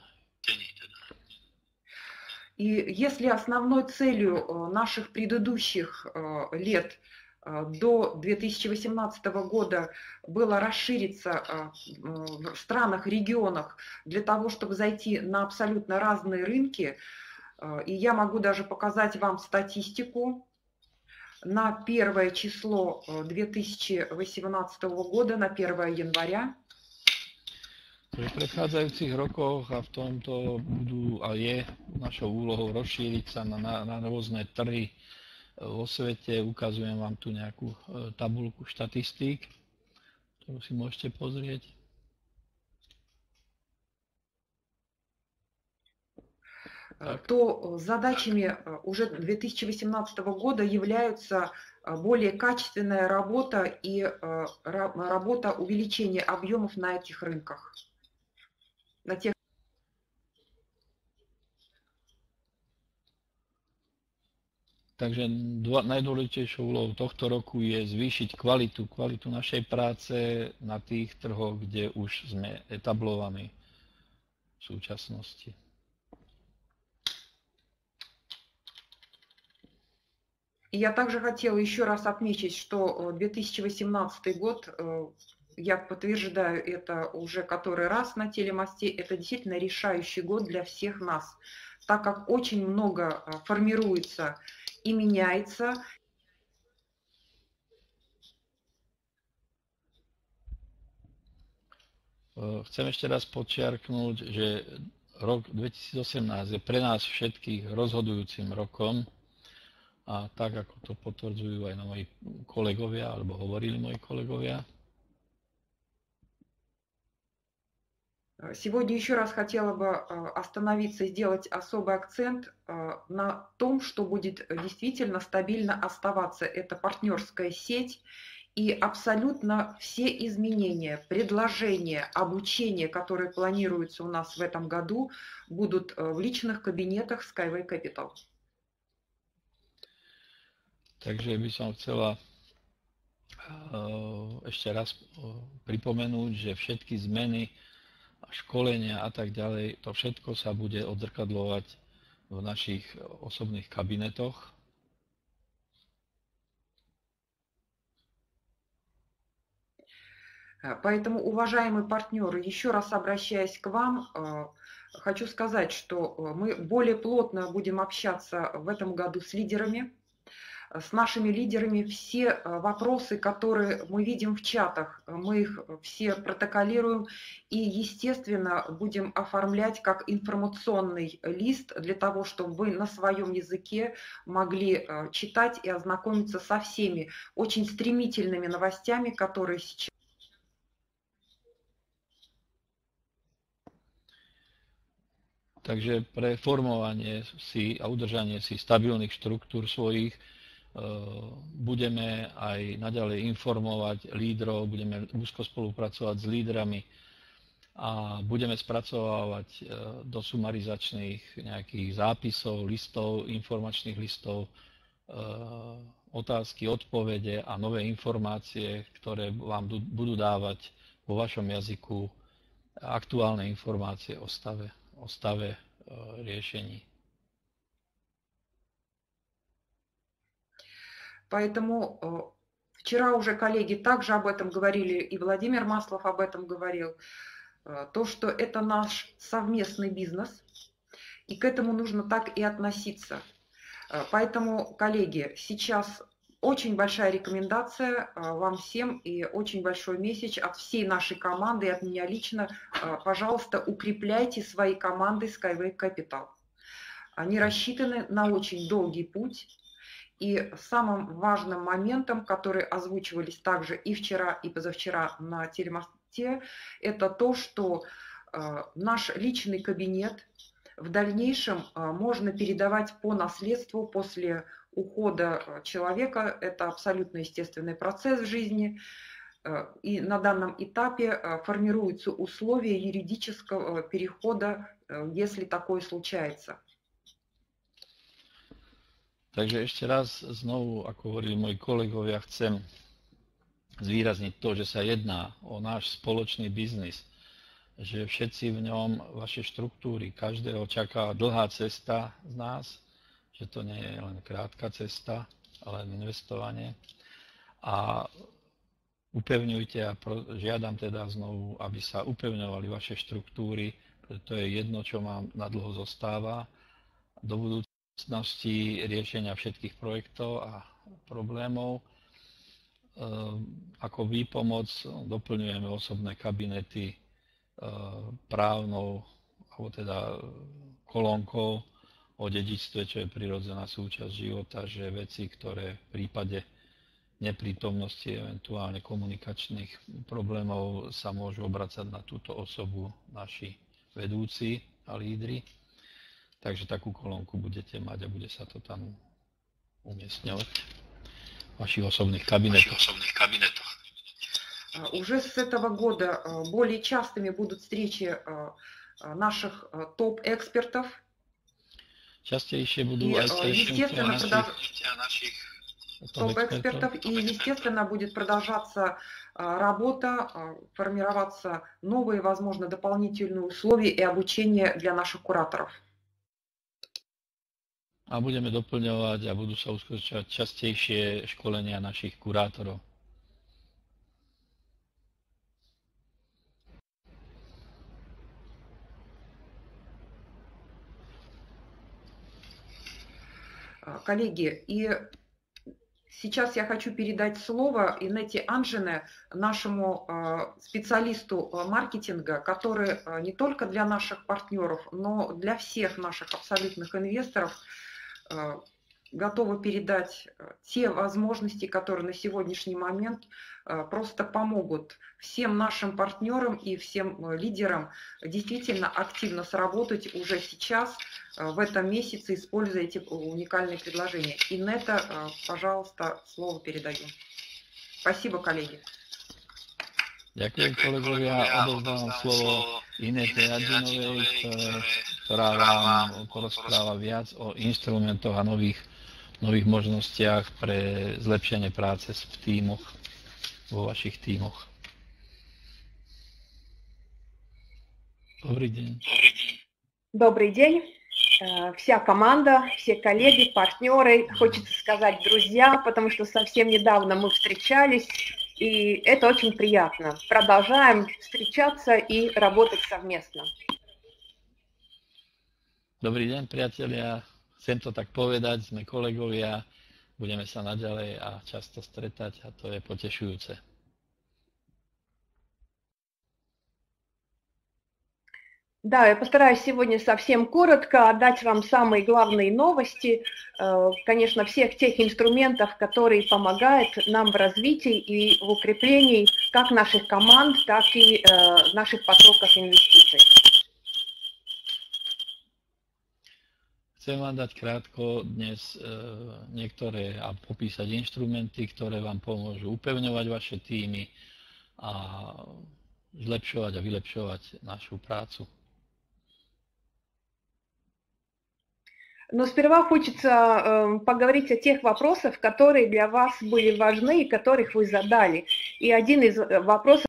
И если основной целью э, наших предыдущих э, лет Э, до 2018 года было расшириться э, в странах, регионах для того, чтобы зайти на абсолютно разные рынки. Э, и я могу даже показать вам статистику на первое число 2018 года, на 1 января. v prechádzajúcich rokoch a v tomto budú a je našou úlohou rozšíriť sa na, na, na rôzne trhy vo svete. Ukazujem vám tu nejakú tabulku štatistík, ktorú si môžete pozrieť. то задачами уже 2018 года являются более качественная работа и работа увеличения объемов на этих рынках. На тех Takže najdôležitejšou úlohou tohto roku je zvýšiť kvalitu, kvalitu našej práce na tých trhoch, kde už sme etablovaní v súčasnosti. Я также хотела еще раз отметить, что 2018 э, год, э, я подтверждаю это уже который раз на телемосте, это действительно решающий год для всех нас, так как очень много э, формируется и меняется. Chcem ešte raz počiarknúť, že rok 2018 je pre nás všetkých rozhodujúcim rokom, a tak, ako to potvrdzujú aj na moji kolegovia, alebo hovorili moji kolegovia. Сегодня еще раз хотела бы остановиться и сделать особый акцент на том, что будет действительно стабильно оставаться. Это партнерская сеть и абсолютно все изменения, предложения, обучение, которые планируются у нас в этом году, будут в личных кабинетах Skyway Capital. Takže by som chcela ešte raz eh, pripomenúť, že všetky zmeny školenia a tak ďalej, to všetko sa bude odzrkadlovať v našich osobných kabinetoch. Поэтому, уважаемые партнеры, еще раз обращаясь к вам, э, хочу сказать, что мы более плотно будем общаться в этом году с лидерами с нашими лидерами все э, вопросы, которые мы видим в чатах, мы их все протоколируем и, естественно, будем оформлять как информационный лист для того, чтобы вы на своем языке могли э, читать и ознакомиться со всеми очень стремительными новостями, которые сейчас Takže pre formovanie si a udržanie si stabilných štruktúr svojich budeme aj naďalej informovať lídrov, budeme úzko spolupracovať s lídrami a budeme spracovávať e, do sumarizačných nejakých zápisov, listov, informačných listov, e, otázky, odpovede a nové informácie, ktoré vám budú dávať vo vašom jazyku aktuálne informácie o stave, o stave riešení. Поэтому э, вчера уже коллеги также об этом говорили, и Владимир Маслов об этом говорил, э, то, что это наш совместный бизнес, и к этому нужно так и относиться. Э, поэтому, коллеги, сейчас очень большая рекомендация вам всем и очень большой месяц от всей нашей команды и от меня лично. Пожалуйста, укрепляйте свои команды Skyway Capital. Они рассчитаны на очень долгий путь, и самым важным моментом, который озвучивались также и вчера, и позавчера на телемосте, это то, что э, наш личный кабинет в дальнейшем э, можно передавать по наследству после ухода э, человека. Это абсолютно естественный процесс в жизни. И на данном этапе формируются условия юридического перехода, если такое случается. Takže ešte raz znovu, ako hovorili moji kolegovia, chcem zvýrazniť to, že sa jedná o náš spoločný biznis, že všetci v ňom, vaše štruktúry, každého čaká dlhá cesta z nás, že to nie je len krátka cesta, ale len investovanie. A upevňujte a žiadam teda znovu, aby sa upevňovali vaše štruktúry, pretože to je jedno, čo vám na dlho zostáva. Do budúcnosti riešenia všetkých projektov a problémov. Ehm, ako výpomoc doplňujeme osobné kabinety právnou, alebo teda kolónkou o dedičstve, čo je prirodzená súčasť života, že veci, ktoré v prípade neprítomnosti eventuálne komunikačných problémov sa môžu obracať na túto osobu naši vedúci a lídry. Takže takú kolónku budete mať a bude sa to tam umiestňovať v vašich osobných kabinetoch. osobných kabinetoch. Уже с этого года более частыми будут встречи наших топ-экспертов. Častejšie budú И, естественно, наших топ-экспертов. И, естественно, будет продолжаться а, работа, а, формироваться новые, возможно, дополнительные условия и обучение для наших кураторов. A budeme doplňovať a budú sa uskutočňovať častejšie školenia našich kurátorov. А, Коллеги, и сейчас я хочу передать слово Инете Анжине, нашему а, специалисту а, маркетинга, который не только для наших партнеров, но для всех наших абсолютных инвесторов готова передать а, те возможности, которые на сегодняшний момент а, просто помогут всем нашим партнерам и всем лидерам действительно активно сработать уже сейчас, в этом месяце, используя эти уникальные предложения. Инета, а, пожалуйста, слово передаю. Спасибо, коллеги. Ďakujem kolegovia, odovzdávam slovo Inete Jadinovej, ktorá vám porozpráva viac o instrumentoch a nových, nových možnostiach pre zlepšenie práce v tímoch, vo vašich tímoch. Dobrý deň. Добрый день, Э, вся команда, все коллеги, партнеры, хочется сказать друзья, потому что совсем недавно мы встречались, и это очень приятно. Продолжаем встречаться и работать совместно. Priatelia. Chcem to tak povedať, sme kolegovia, budeme sa naďalej a často stretať a to je potešujúce. Да, я постараюсь сегодня совсем коротко отдать вам самые главные новости, э, конечно, всех тех инструментов, которые помогают нам в развитии и в укреплении как наших команд, так и э, наших потоков инвестиций. Chcem vám dať krátko dnes e, niektoré a popísať inštrumenty, ktoré vám pomôžu upevňovať vaše týmy a zlepšovať a vylepšovať našu prácu. Но сперва хочется э, поговорить о тех вопросах, которые для вас были важны и которых вы задали. И один из э, вопросов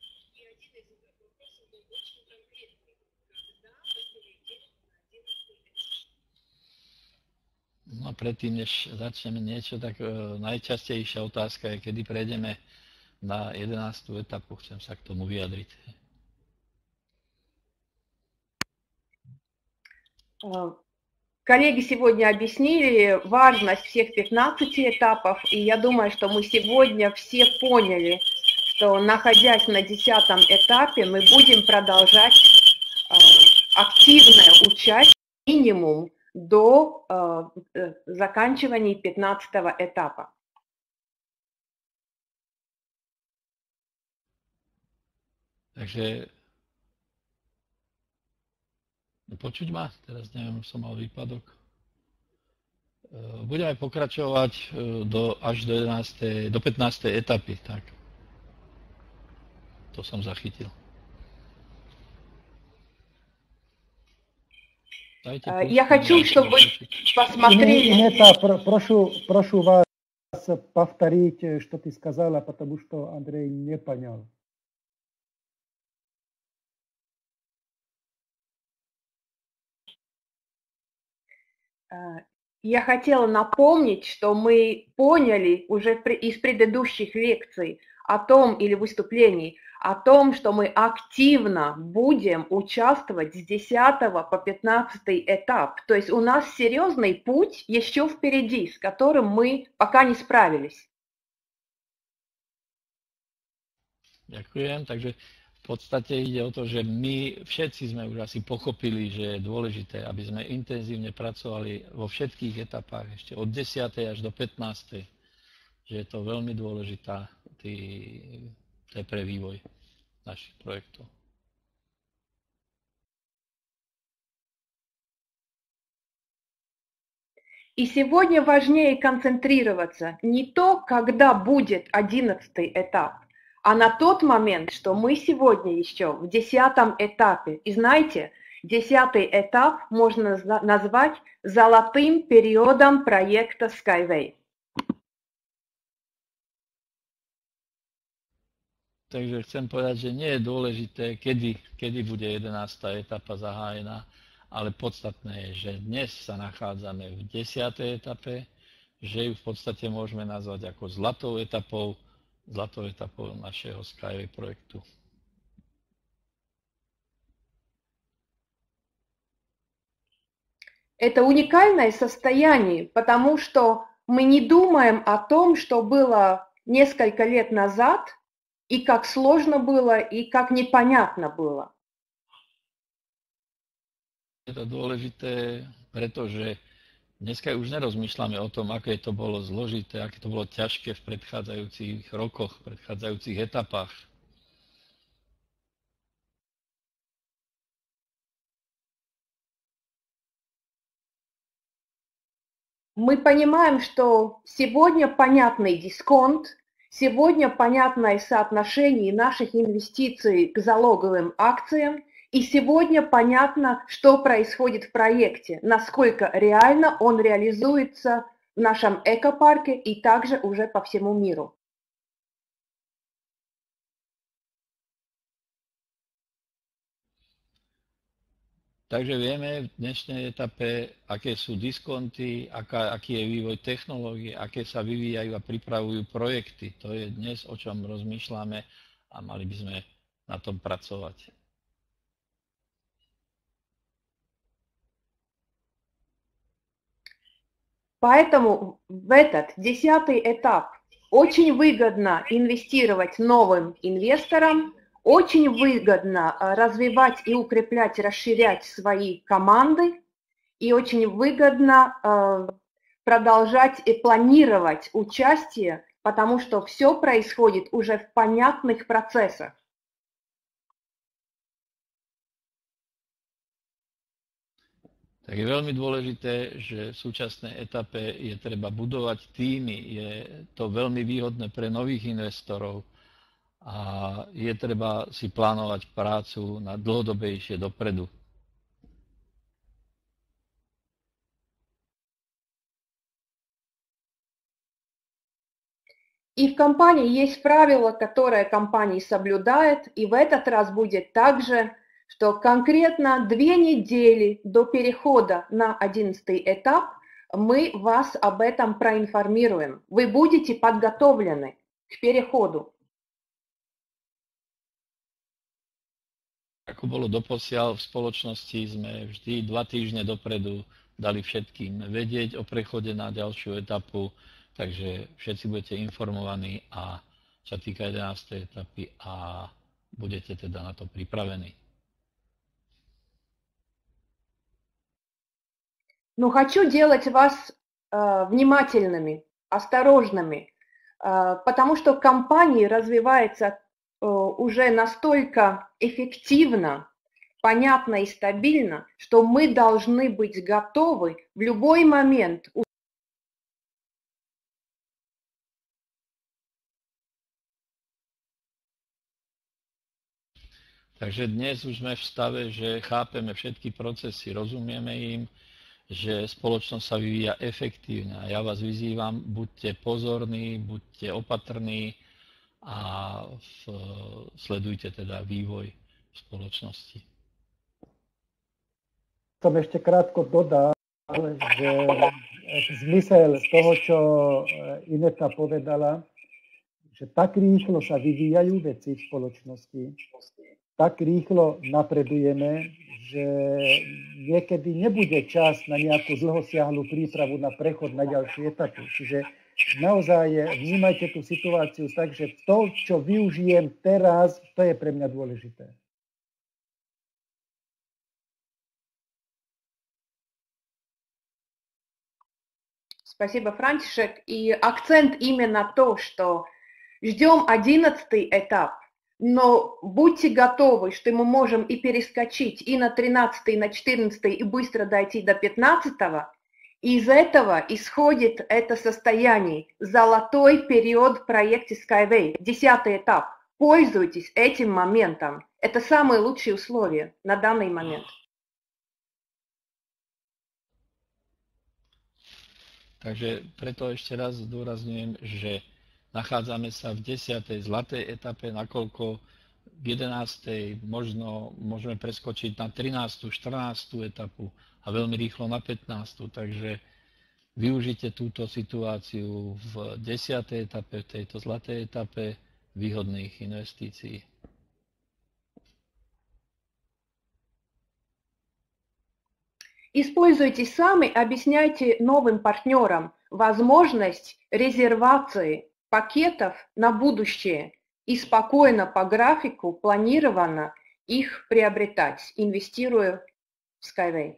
No a predtým, než začneme niečo, tak e, najčastejšia otázka je, kedy prejdeme na 11. etapu. Chcem sa k tomu vyjadriť. Э, Коллеги сегодня объяснили важность всех 15 этапов, и я думаю, что мы сегодня все поняли, что находясь на 10 этапе, мы будем продолжать э, активное участие минимум до э, э, заканчивания 15 этапа. Takže počuť ma, teraz neviem, som mal výpadok. E, Budeme pokračovať e, do, až do, 11, do 15. etapy. Tak. To som zachytil. Dajte Э, Я pustiť, хочу, dajte чтобы počuť. посмотрели. Инета, про- прошу, прошу вас повторить, э, что ты сказала, потому что Андрей не понял. Я хотела напомнить, что мы поняли уже из предыдущих лекций о том или выступлений, о том, что мы активно будем участвовать с 10 по 15 этап. То есть у нас серьезный путь еще впереди, с которым мы пока не справились. Ďakujem. Takže v podstate ide o to, že my všetci sme už asi pochopili, že je dôležité, aby sme intenzívne pracovali vo všetkých etapách, ešte od 10. až do 15. Že je to veľmi dôležitá tý, tý pre vývoj našich projektov. И сегодня важнее концентрироваться не то, когда будет одиннадцатый этап, а на тот момент, что мы сегодня еще в десятом этапе. И знаете, десятый этап можно назвать золотым периодом проекта Skyway. Takže chcem povedať, že nie je dôležité, kedy, kedy bude 11. etapa zahájená, ale podstatné je, že dnes sa nachádzame v 10. etape, že ju v podstate môžeme nazvať ako zlatou etapou, zlatou etapou našeho Skyway projektu. Это уникальное состояние, потому что мы не думаем о том, что было несколько лет назад, и как сложно было, и как непонятно было. Это dôležité, pretože Dneska už nerozmýšľame o tom, aké to bolo zložité, aké to bolo ťažké v predchádzajúcich rokoch, v predchádzajúcich etapách. Мы понимаем, что сегодня понятный дисконт, сегодня понятное соотношение наших инвестиций к залоговым акциям – и сегодня понятно, что происходит в проекте, насколько реально он реализуется в нашем экопарке и также уже по всему миру. Takže vieme v dnešnej etape, aké sú diskonty, aká, aký je vývoj technológie, aké sa vyvíjajú a pripravujú projekty. To je dnes, o čom rozmýšľame a mali by sme na tom pracovať. Поэтому в этот десятый этап очень выгодно инвестировать новым инвесторам, очень выгодно э, развивать и укреплять, расширять свои команды, и очень выгодно э, продолжать и планировать участие, потому что все происходит уже в понятных процессах. tak je veľmi dôležité, že v súčasnej etape je treba budovať týmy, je to veľmi výhodné pre nových investorov a je treba si plánovať prácu na dlhodobejšie dopredu. И в компании есть правила, которые компания соблюдает, и в этот раз будет также что конкретно две недели до перехода на одиннадцатый этап мы вас об этом проинформируем. Вы будете подготовлены к переходу. Ako bolo doposiaľ v spoločnosti, sme vždy dva týždne dopredu dali všetkým vedieť o prechode na ďalšiu etapu, takže všetci budete informovaní a čo týka 11. etapy a budete teda na to pripravení. Но хочу делать вас э, внимательными, осторожными, э, потому что компания развивается э, уже настолько эффективно, понятно и стабильно, что мы должны быть готовы в любой момент Takže dnes už sme v stave, že chápeme všetky procesy, rozumieme im, že spoločnosť sa vyvíja efektívne. A ja vás vyzývam, buďte pozorní, buďte opatrní a v, sledujte teda vývoj v spoločnosti. Som ešte krátko dodal, že zmysel toho, čo Ineta povedala, že tak rýchlo sa vyvíjajú veci v spoločnosti, tak rýchlo napredujeme, že niekedy nebude čas na nejakú dlhosiahlu prípravu na prechod na ďalšiu etapu. Čiže naozaj vnímajte tú situáciu tak, že to, čo využijem teraz, to je pre mňa dôležité. Спасибо, Франтишек. И акцент именно то, что ждем одиннадцатый этап, но будьте готовы, что мы можем и перескочить и на 13, и на 14, и быстро дойти до 15. И из этого исходит это состояние, золотой период в проекте Skyway, десятый этап. Пользуйтесь этим моментом. Это самые лучшие условия на данный момент. Takže preto ešte raz zdôrazňujem, že nachádzame sa v 10. zlatej etape, nakoľko v 11. možno môžeme preskočiť na 13. 14. etapu a veľmi rýchlo na 15. Takže využite túto situáciu v 10. etape, v tejto zlatej etape výhodných investícií. Используйте сами, объясняйте новым партнерам возможность резервации пакетов на будущее и спокойно по графику планированно их приобретать, инвестируя в Skyway.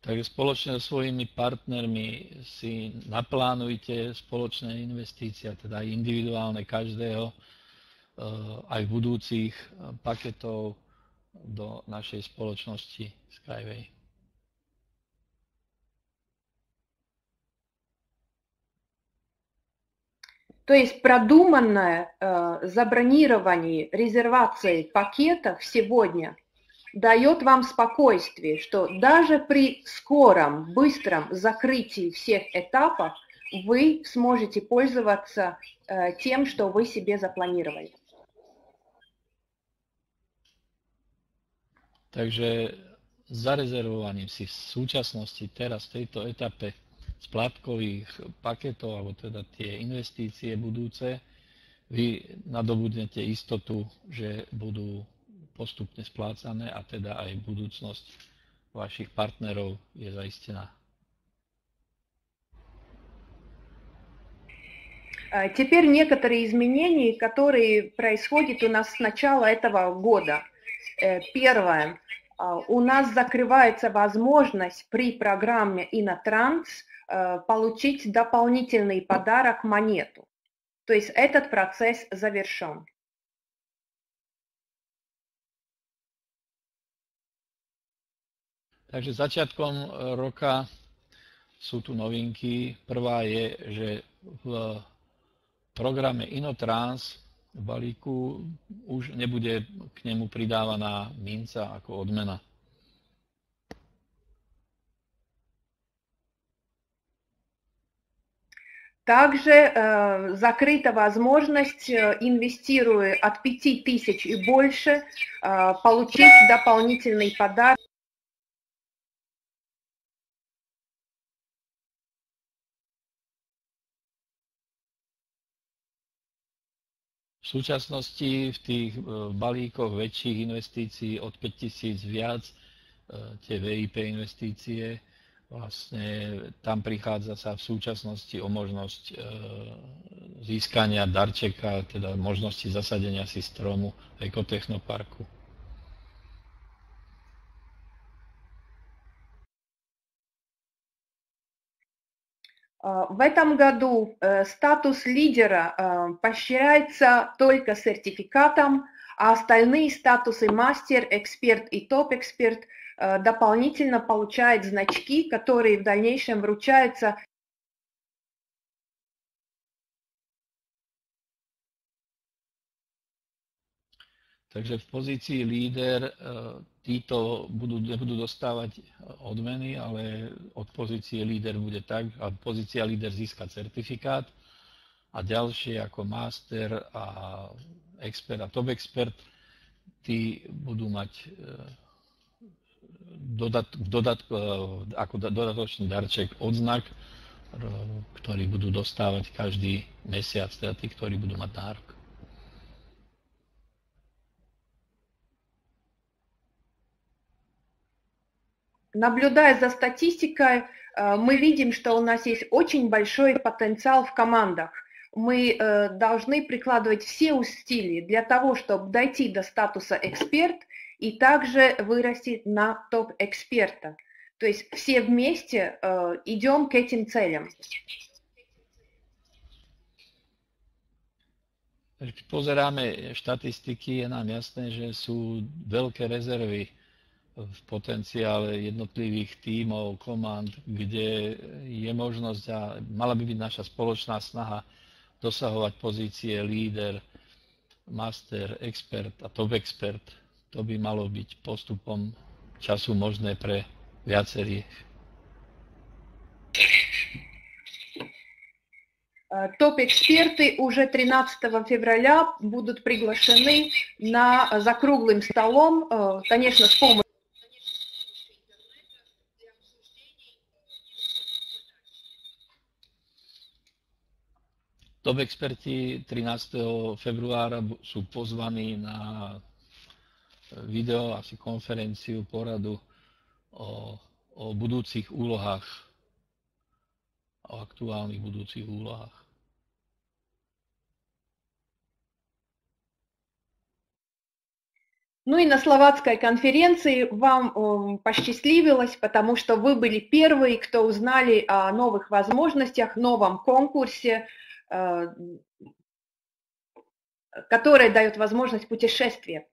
Takže spoločne so svojimi partnermi si naplánujte spoločné investície, teda aj individuálne každého, aj budúcich paketov do našej spoločnosti Skyway. То есть продуманное э, забронирование резервации пакетов сегодня дает вам спокойствие, что даже при скором, быстром закрытии всех этапов вы сможете пользоваться э, тем, что вы себе запланировали. Takže zarezervovaním si v súčasnosti teraz v tejto splátkových paketov, alebo teda tie investície budúce, vy nadobudnete istotu, že budú postupne splácané a teda aj budúcnosť vašich partnerov je zaistená. Теперь некоторые изменения, которые происходят у нас с начала этого года. Первое. У нас закрывается возможность при программе Инотранс получить дополнительный подарок монету. То есть этот процесс завершен. Takže začiatkom roka sú tu novinky. Prvá je, že v programe Inotrans v balíku už nebude k nemu pridávaná minca ako odmena. Также э, закрыта возможность, инвестируя от 5000 и больше, э, получить дополнительный подарок. V súčasnosti v tých balíkoch väčších investícií od 5000 viac, tie VIP investície, vlastne tam prichádza sa v súčasnosti o možnosť získania darčeka, teda možnosti zasadenia si stromu v ekotechnoparku. В этом году статус лидера поощряется только сертификатом, а остальные статусы мастер, эксперт и топ-эксперт дополнительно получают значки, которые в дальнейшем вручаются Takže v pozícii líder títo budú, nebudú dostávať odmeny, ale od pozície líder bude tak, a pozícia líder získa certifikát a ďalšie ako master a expert a top expert, tí budú mať dodat, dodat, ako dodatočný darček odznak, ktorý budú dostávať každý mesiac, teda tí, ktorí budú mať nárok. наблюдая за статистикой, э, мы видим, что у нас есть очень большой потенциал в командах. Мы э, должны прикладывать все усилия для того, чтобы дойти до статуса эксперт и также вырасти на топ-эксперта. То есть все вместе идем к этим целям. Keď pozeráme štatistiky, je nám jasné, že sú veľké rezervy v potenciále jednotlivých tímov, komand, kde je možnosť a mala by byť naša spoločná snaha dosahovať pozície líder, master, expert a top expert. To by malo byť postupom času možné pre viacerých. Э, топ-эксперты уже 13 февраля будут приглашены на, э, за круглым столом, э, конечно, с помощью Top experti 13. februára sú pozvaní na video, asi konferenciu, poradu o, o budúcich úlohách, o aktuálnych budúcich úlohách. Ну и на словацкой конференции вам э, посчастливилось, потому что вы были первые, кто узнали о новых возможностях, новом конкурсе, э, который дает возможность путешествия.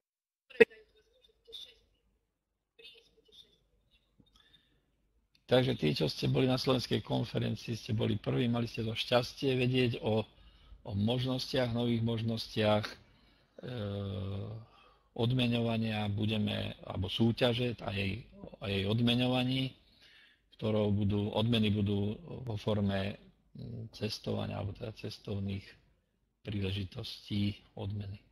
Takže tí, čo ste boli na slovenskej konferencii, ste boli prví, mali ste to šťastie vedieť o, o možnostiach, nových možnostiach, e, odmeňovania budeme, alebo súťaže a jej, a jej odmeňovaní, ktorou budú, odmeny budú vo forme cestovania, alebo teda cestovných príležitostí odmeny.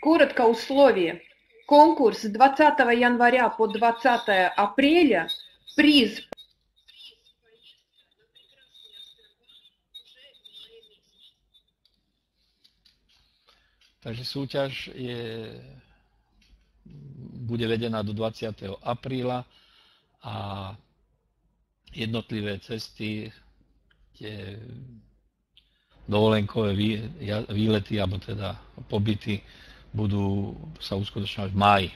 Коротко условия. Конкурс с 20 января по 20 апреля. Приз Takže súťaž je, bude vedená do 20. apríla a jednotlivé cesty, tie dovolenkové výlety, alebo teda pobyty budú sa uskutočňovať v máji.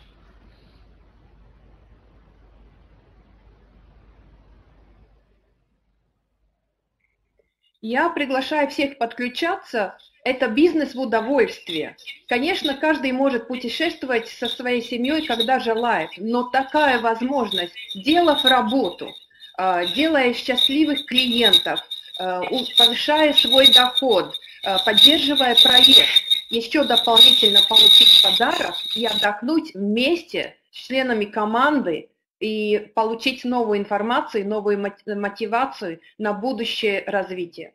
Я приглашаю всех подключаться это бизнес в удовольствие. Конечно, каждый может путешествовать со своей семьей, когда желает, но такая возможность, делав работу, а, делая счастливых клиентов, а, повышая свой доход, а, поддерживая проект, еще дополнительно получить подарок и отдохнуть вместе с членами команды и получить новую информацию, новую мотивацию на будущее развитие.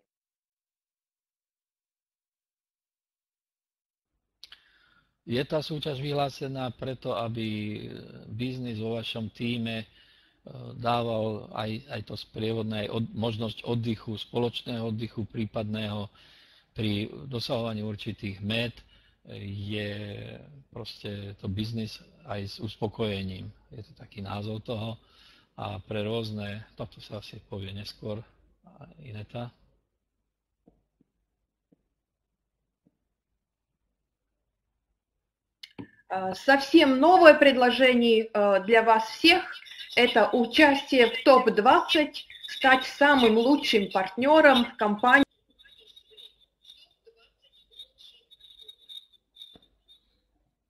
Je tá súťaž vyhlásená preto, aby biznis vo vašom týme e, dával aj, aj to sprievodné, aj od, možnosť oddychu, spoločného oddychu prípadného pri dosahovaní určitých met je proste to biznis aj s uspokojením. Je to taký názov toho. A pre rôzne, toto sa asi povie neskôr, Ineta. Э, совсем новое предложение э, для вас всех – это участие в ТОП-20, стать самым лучшим партнером в компании.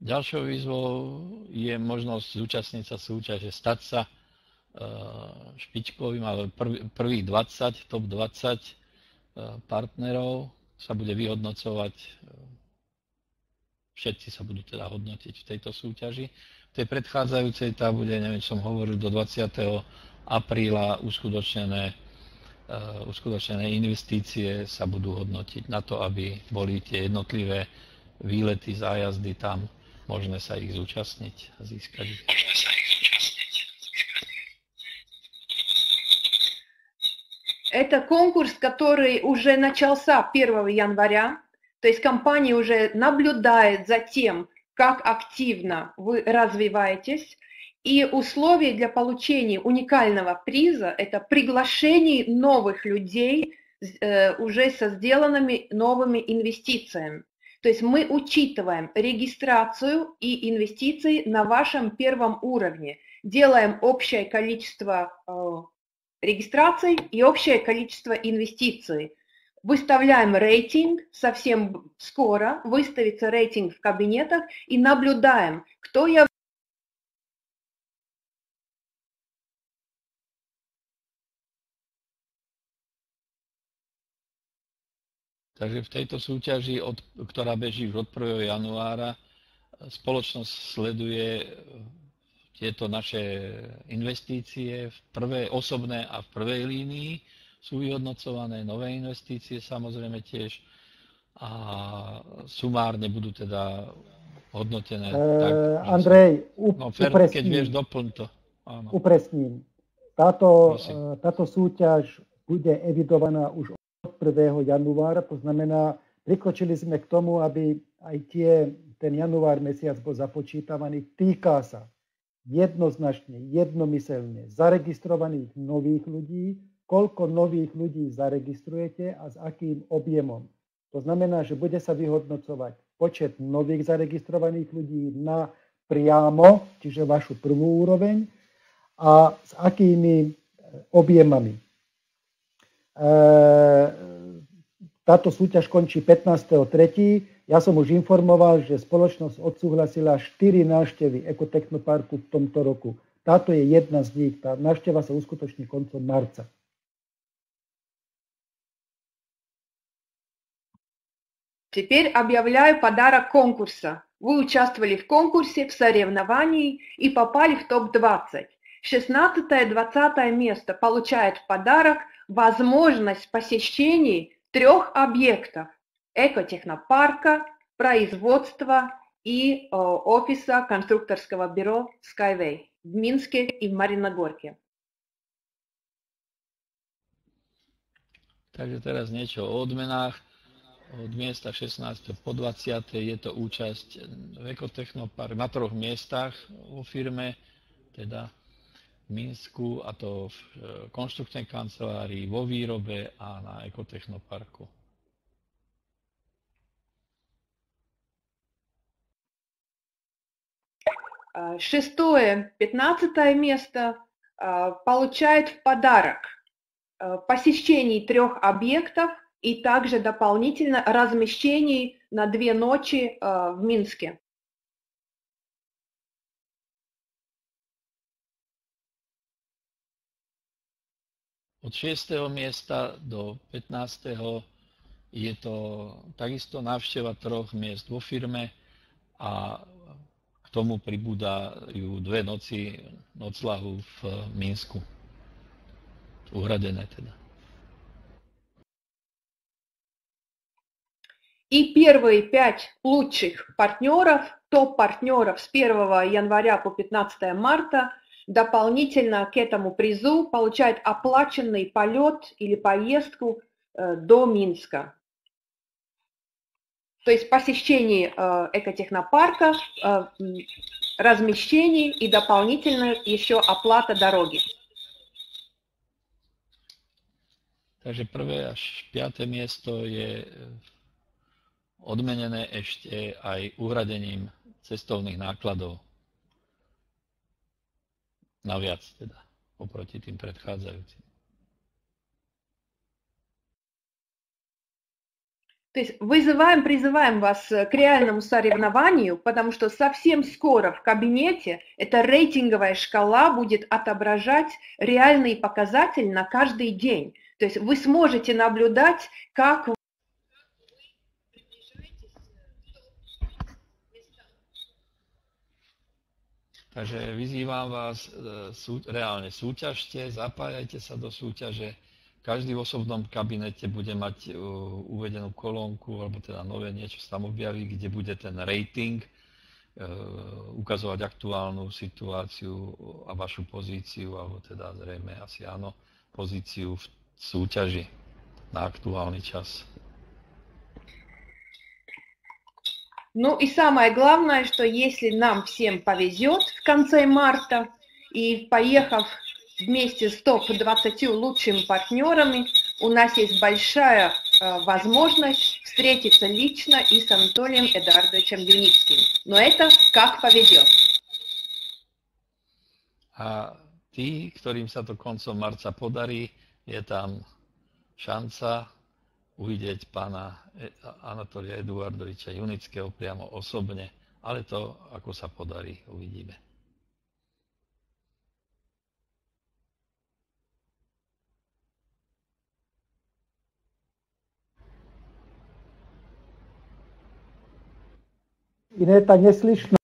Ďalšou výzvou je možnosť zúčastniť sa súťaže, stať sa špičkovým, ale prvých 20, top 20 partnerov sa bude vyhodnocovať všetci sa budú teda hodnotiť v tejto súťaži. V tej predchádzajúcej tá bude, neviem, som hovoril, do 20. apríla uskutočnené, uskutočnené investície sa budú hodnotiť na to, aby boli tie jednotlivé výlety, zájazdy tam, možné sa ich zúčastniť a získať ich. Это конкурс, который уже начался 1 января. То есть компания уже наблюдает за тем, как активно вы развиваетесь, и условие для получения уникального приза – это приглашение новых людей э, уже со сделанными новыми инвестициями. То есть мы учитываем регистрацию и инвестиции на вашем первом уровне, делаем общее количество э, регистраций и общее количество инвестиций. Выставляем рейтинг, совсем скоро выставится рейтинг в кабинетах и наблюдаем, кто я Takže v tejto súťaži, od, ktorá beží už od 1. januára, spoločnosť sleduje tieto naše investície v prvé osobné a v prvej línii. Sú vyhodnocované nové investície samozrejme tiež a sumárne budú teda hodnotené. E, tak, Andrej, up, no, Fer, upresním. keď vieš, doplň to. Áno. Upresním. Táto, táto súťaž bude evidovaná už 1. januára, to znamená, prikročili sme k tomu, aby aj tie, ten január mesiac bol započítavaný. Týka sa jednoznačne, jednomyselne zaregistrovaných nových ľudí, koľko nových ľudí zaregistrujete a s akým objemom. To znamená, že bude sa vyhodnocovať počet nových zaregistrovaných ľudí na priamo, čiže vašu prvú úroveň, a s akými e, objemami. Eh, táto súťaž končí 15.3. Ja som už informoval, že spoločnosť odsúhlasila 4 návštevy Ekotechnoparku v tomto roku. Táto je jedna z nich. Tá návšteva sa uskutoční koncom marca. Теперь объявляю подарок конкурса. Вы участвовали в конкурсе, в соревновании и попали в топ-20. 16-20 место получает в подарок возможность посещений трех объектов – экотехнопарка, производства и э, офиса конструкторского бюро Skyway в Минске и в Мариногорке. Takže teraz niečo o odmenách. Od miesta 16. po 20. je to účasť v Ekotechnopark na troch miestach vo firme, teda Minsku, a to v e, konštrukčnej kancelárii, vo výrobe a na ekotechnoparku. Шестое, пятнадцатое место получает в подарок посещение трех объектов и также дополнительно размещений на две ночи в Минске. Od 6. miesta do 15. je to takisto návšteva troch miest vo firme a k tomu pribúdajú dve noci noclahu v Minsku. Uhradené teda. И первые пять лучших партнеров, топ-партнеров с 1 января по 15 марта дополнительно к этому призу получает оплаченный полет или поездку э, до Минска. То есть посещение э, экотехнопарка, э, размещение и дополнительно еще оплата дороги. Takže prvé až piaté miesto je odmenené ešte aj uhradením cestovných nákladov. Naviac teda, oproti tým predchádzajúcim. То есть вызываем, призываем вас к реальному соревнованию, потому что совсем скоро в кабинете эта рейтинговая шкала будет отображать реальный показатель на каждый день. То есть вы сможете наблюдать, как Takže vyzývam vás, e, sú, reálne súťažte, zapájajte sa do súťaže. Každý v osobnom kabinete bude mať uh, uvedenú kolónku, alebo teda nové niečo sa tam objaví, kde bude ten rating, uh, ukazovať aktuálnu situáciu a vašu pozíciu, alebo teda zrejme asi áno, pozíciu v súťaži na aktuálny čas. Ну и самое главное, что если нам всем повезет в конце марта, и поехав вместе с топ-20 лучшими партнерами, у нас есть большая э, возможность встретиться лично и с Анатолием Эдуардовичем Юницким. Но это как поведет. A tí, ktorým sa to koncom marca podarí, je tam uvidieť pána e- Anatolia Eduardoviča Junického priamo osobne, ale to, ako sa podarí, uvidíme. Iné tá neslyšná.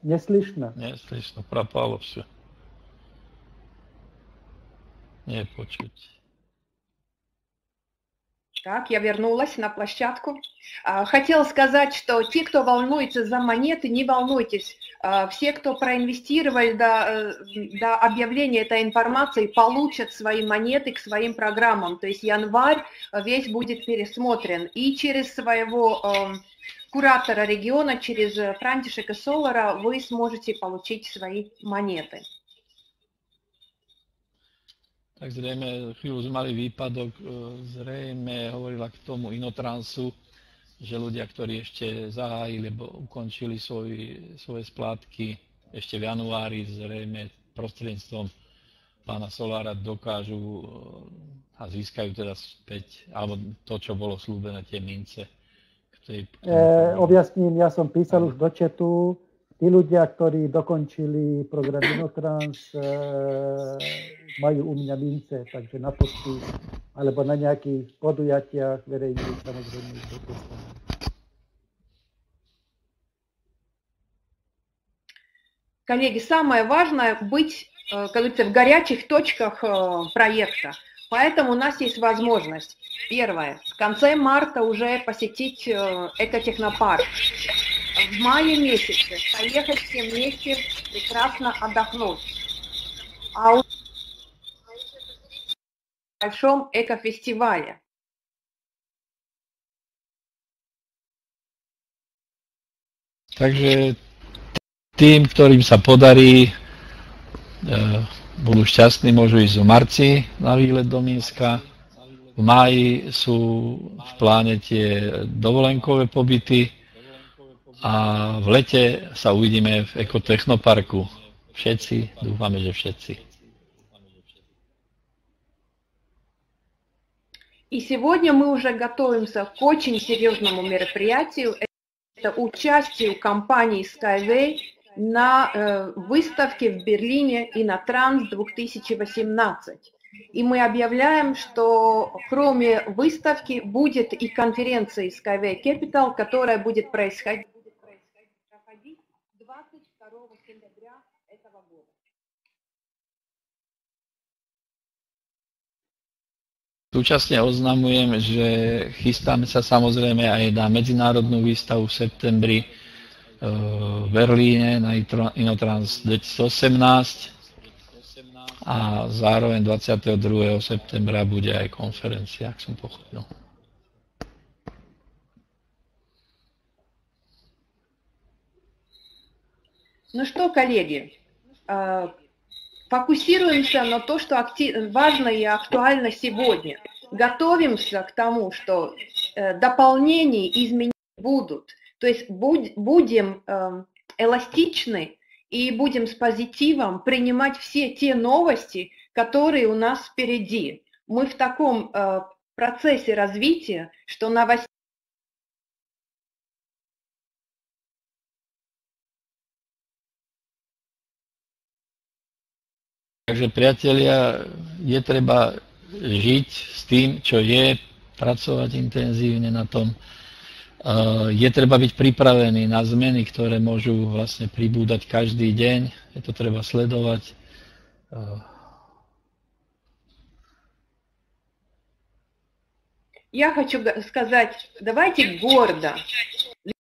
Neslyšná. Neslyšná, propalo. Nie počuť. Так, я вернулась на площадку. А, хотела сказать, что те, кто волнуется за монеты, не волнуйтесь. А, все, кто проинвестировали до, э, до объявления этой информации, получат свои монеты к своим программам. То есть январь весь будет пересмотрен. И через своего эм, куратора региона, через Франтишека Солара вы сможете получить свои монеты. Tak zrejme chvíľu sme mali výpadok, zrejme hovorila k tomu Inotransu, že ľudia, ktorí ešte zahájili alebo ukončili svoj, svoje splátky ešte v januári, zrejme prostredníctvom pána Solára dokážu a získajú teda späť, alebo to, čo bolo slúbené, tie mince. Tej... E, objasním, ja som písal už do četu, tí ľudia, ktorí dokončili program Inotrans, e, majú u mňa mince, takže na podpis, alebo na nejakých podujatiach verejných samozrejme ich Коллеги, самое важное быть, э, как говорится, в горячих точках э, проекта. Поэтому у нас есть возможность, первое, в конце марта уже посетить э, экотехнопарк. В мае месяце поехать все вместе прекрасно отдохнуть. А у большом экофестивале. Takže tým, ktorým sa podarí, e, budú šťastní, môžu ísť v marci na výlet do Minska. V máji sú v pláne tie dovolenkové pobyty A v lete sa uvidíme v ekotechnoparku. Všetci, dúfame, že všetci. И сегодня мы уже готовимся к очень серьезному мероприятию. Это участие компании Skyway на э, выставке в Берлине и на Транс 2018. И мы объявляем, что кроме выставки будет и конференция Skyway Capital, которая будет происходить Súčasne oznamujem, že chystáme sa samozrejme aj na medzinárodnú výstavu v septembri e, v Berlíne na Inotrans 2018 a zároveň 22. septembra bude aj konferencia, ak som pochopil. Ну что, коллеги, фокусируемся на то, что актив, важно и актуально сегодня. Готовимся к тому, что э, дополнения, изменения будут. То есть будь, будем э, эластичны и будем с позитивом принимать все те новости, которые у нас впереди. Мы в таком э, процессе развития, что новостей Takže priatelia, je treba žiť s tým, čo je, pracovať intenzívne na tom. Je treba byť pripravený na zmeny, ktoré môžu vlastne pribúdať každý deň. Je to treba sledovať. Я хочу сказать, давайте гордо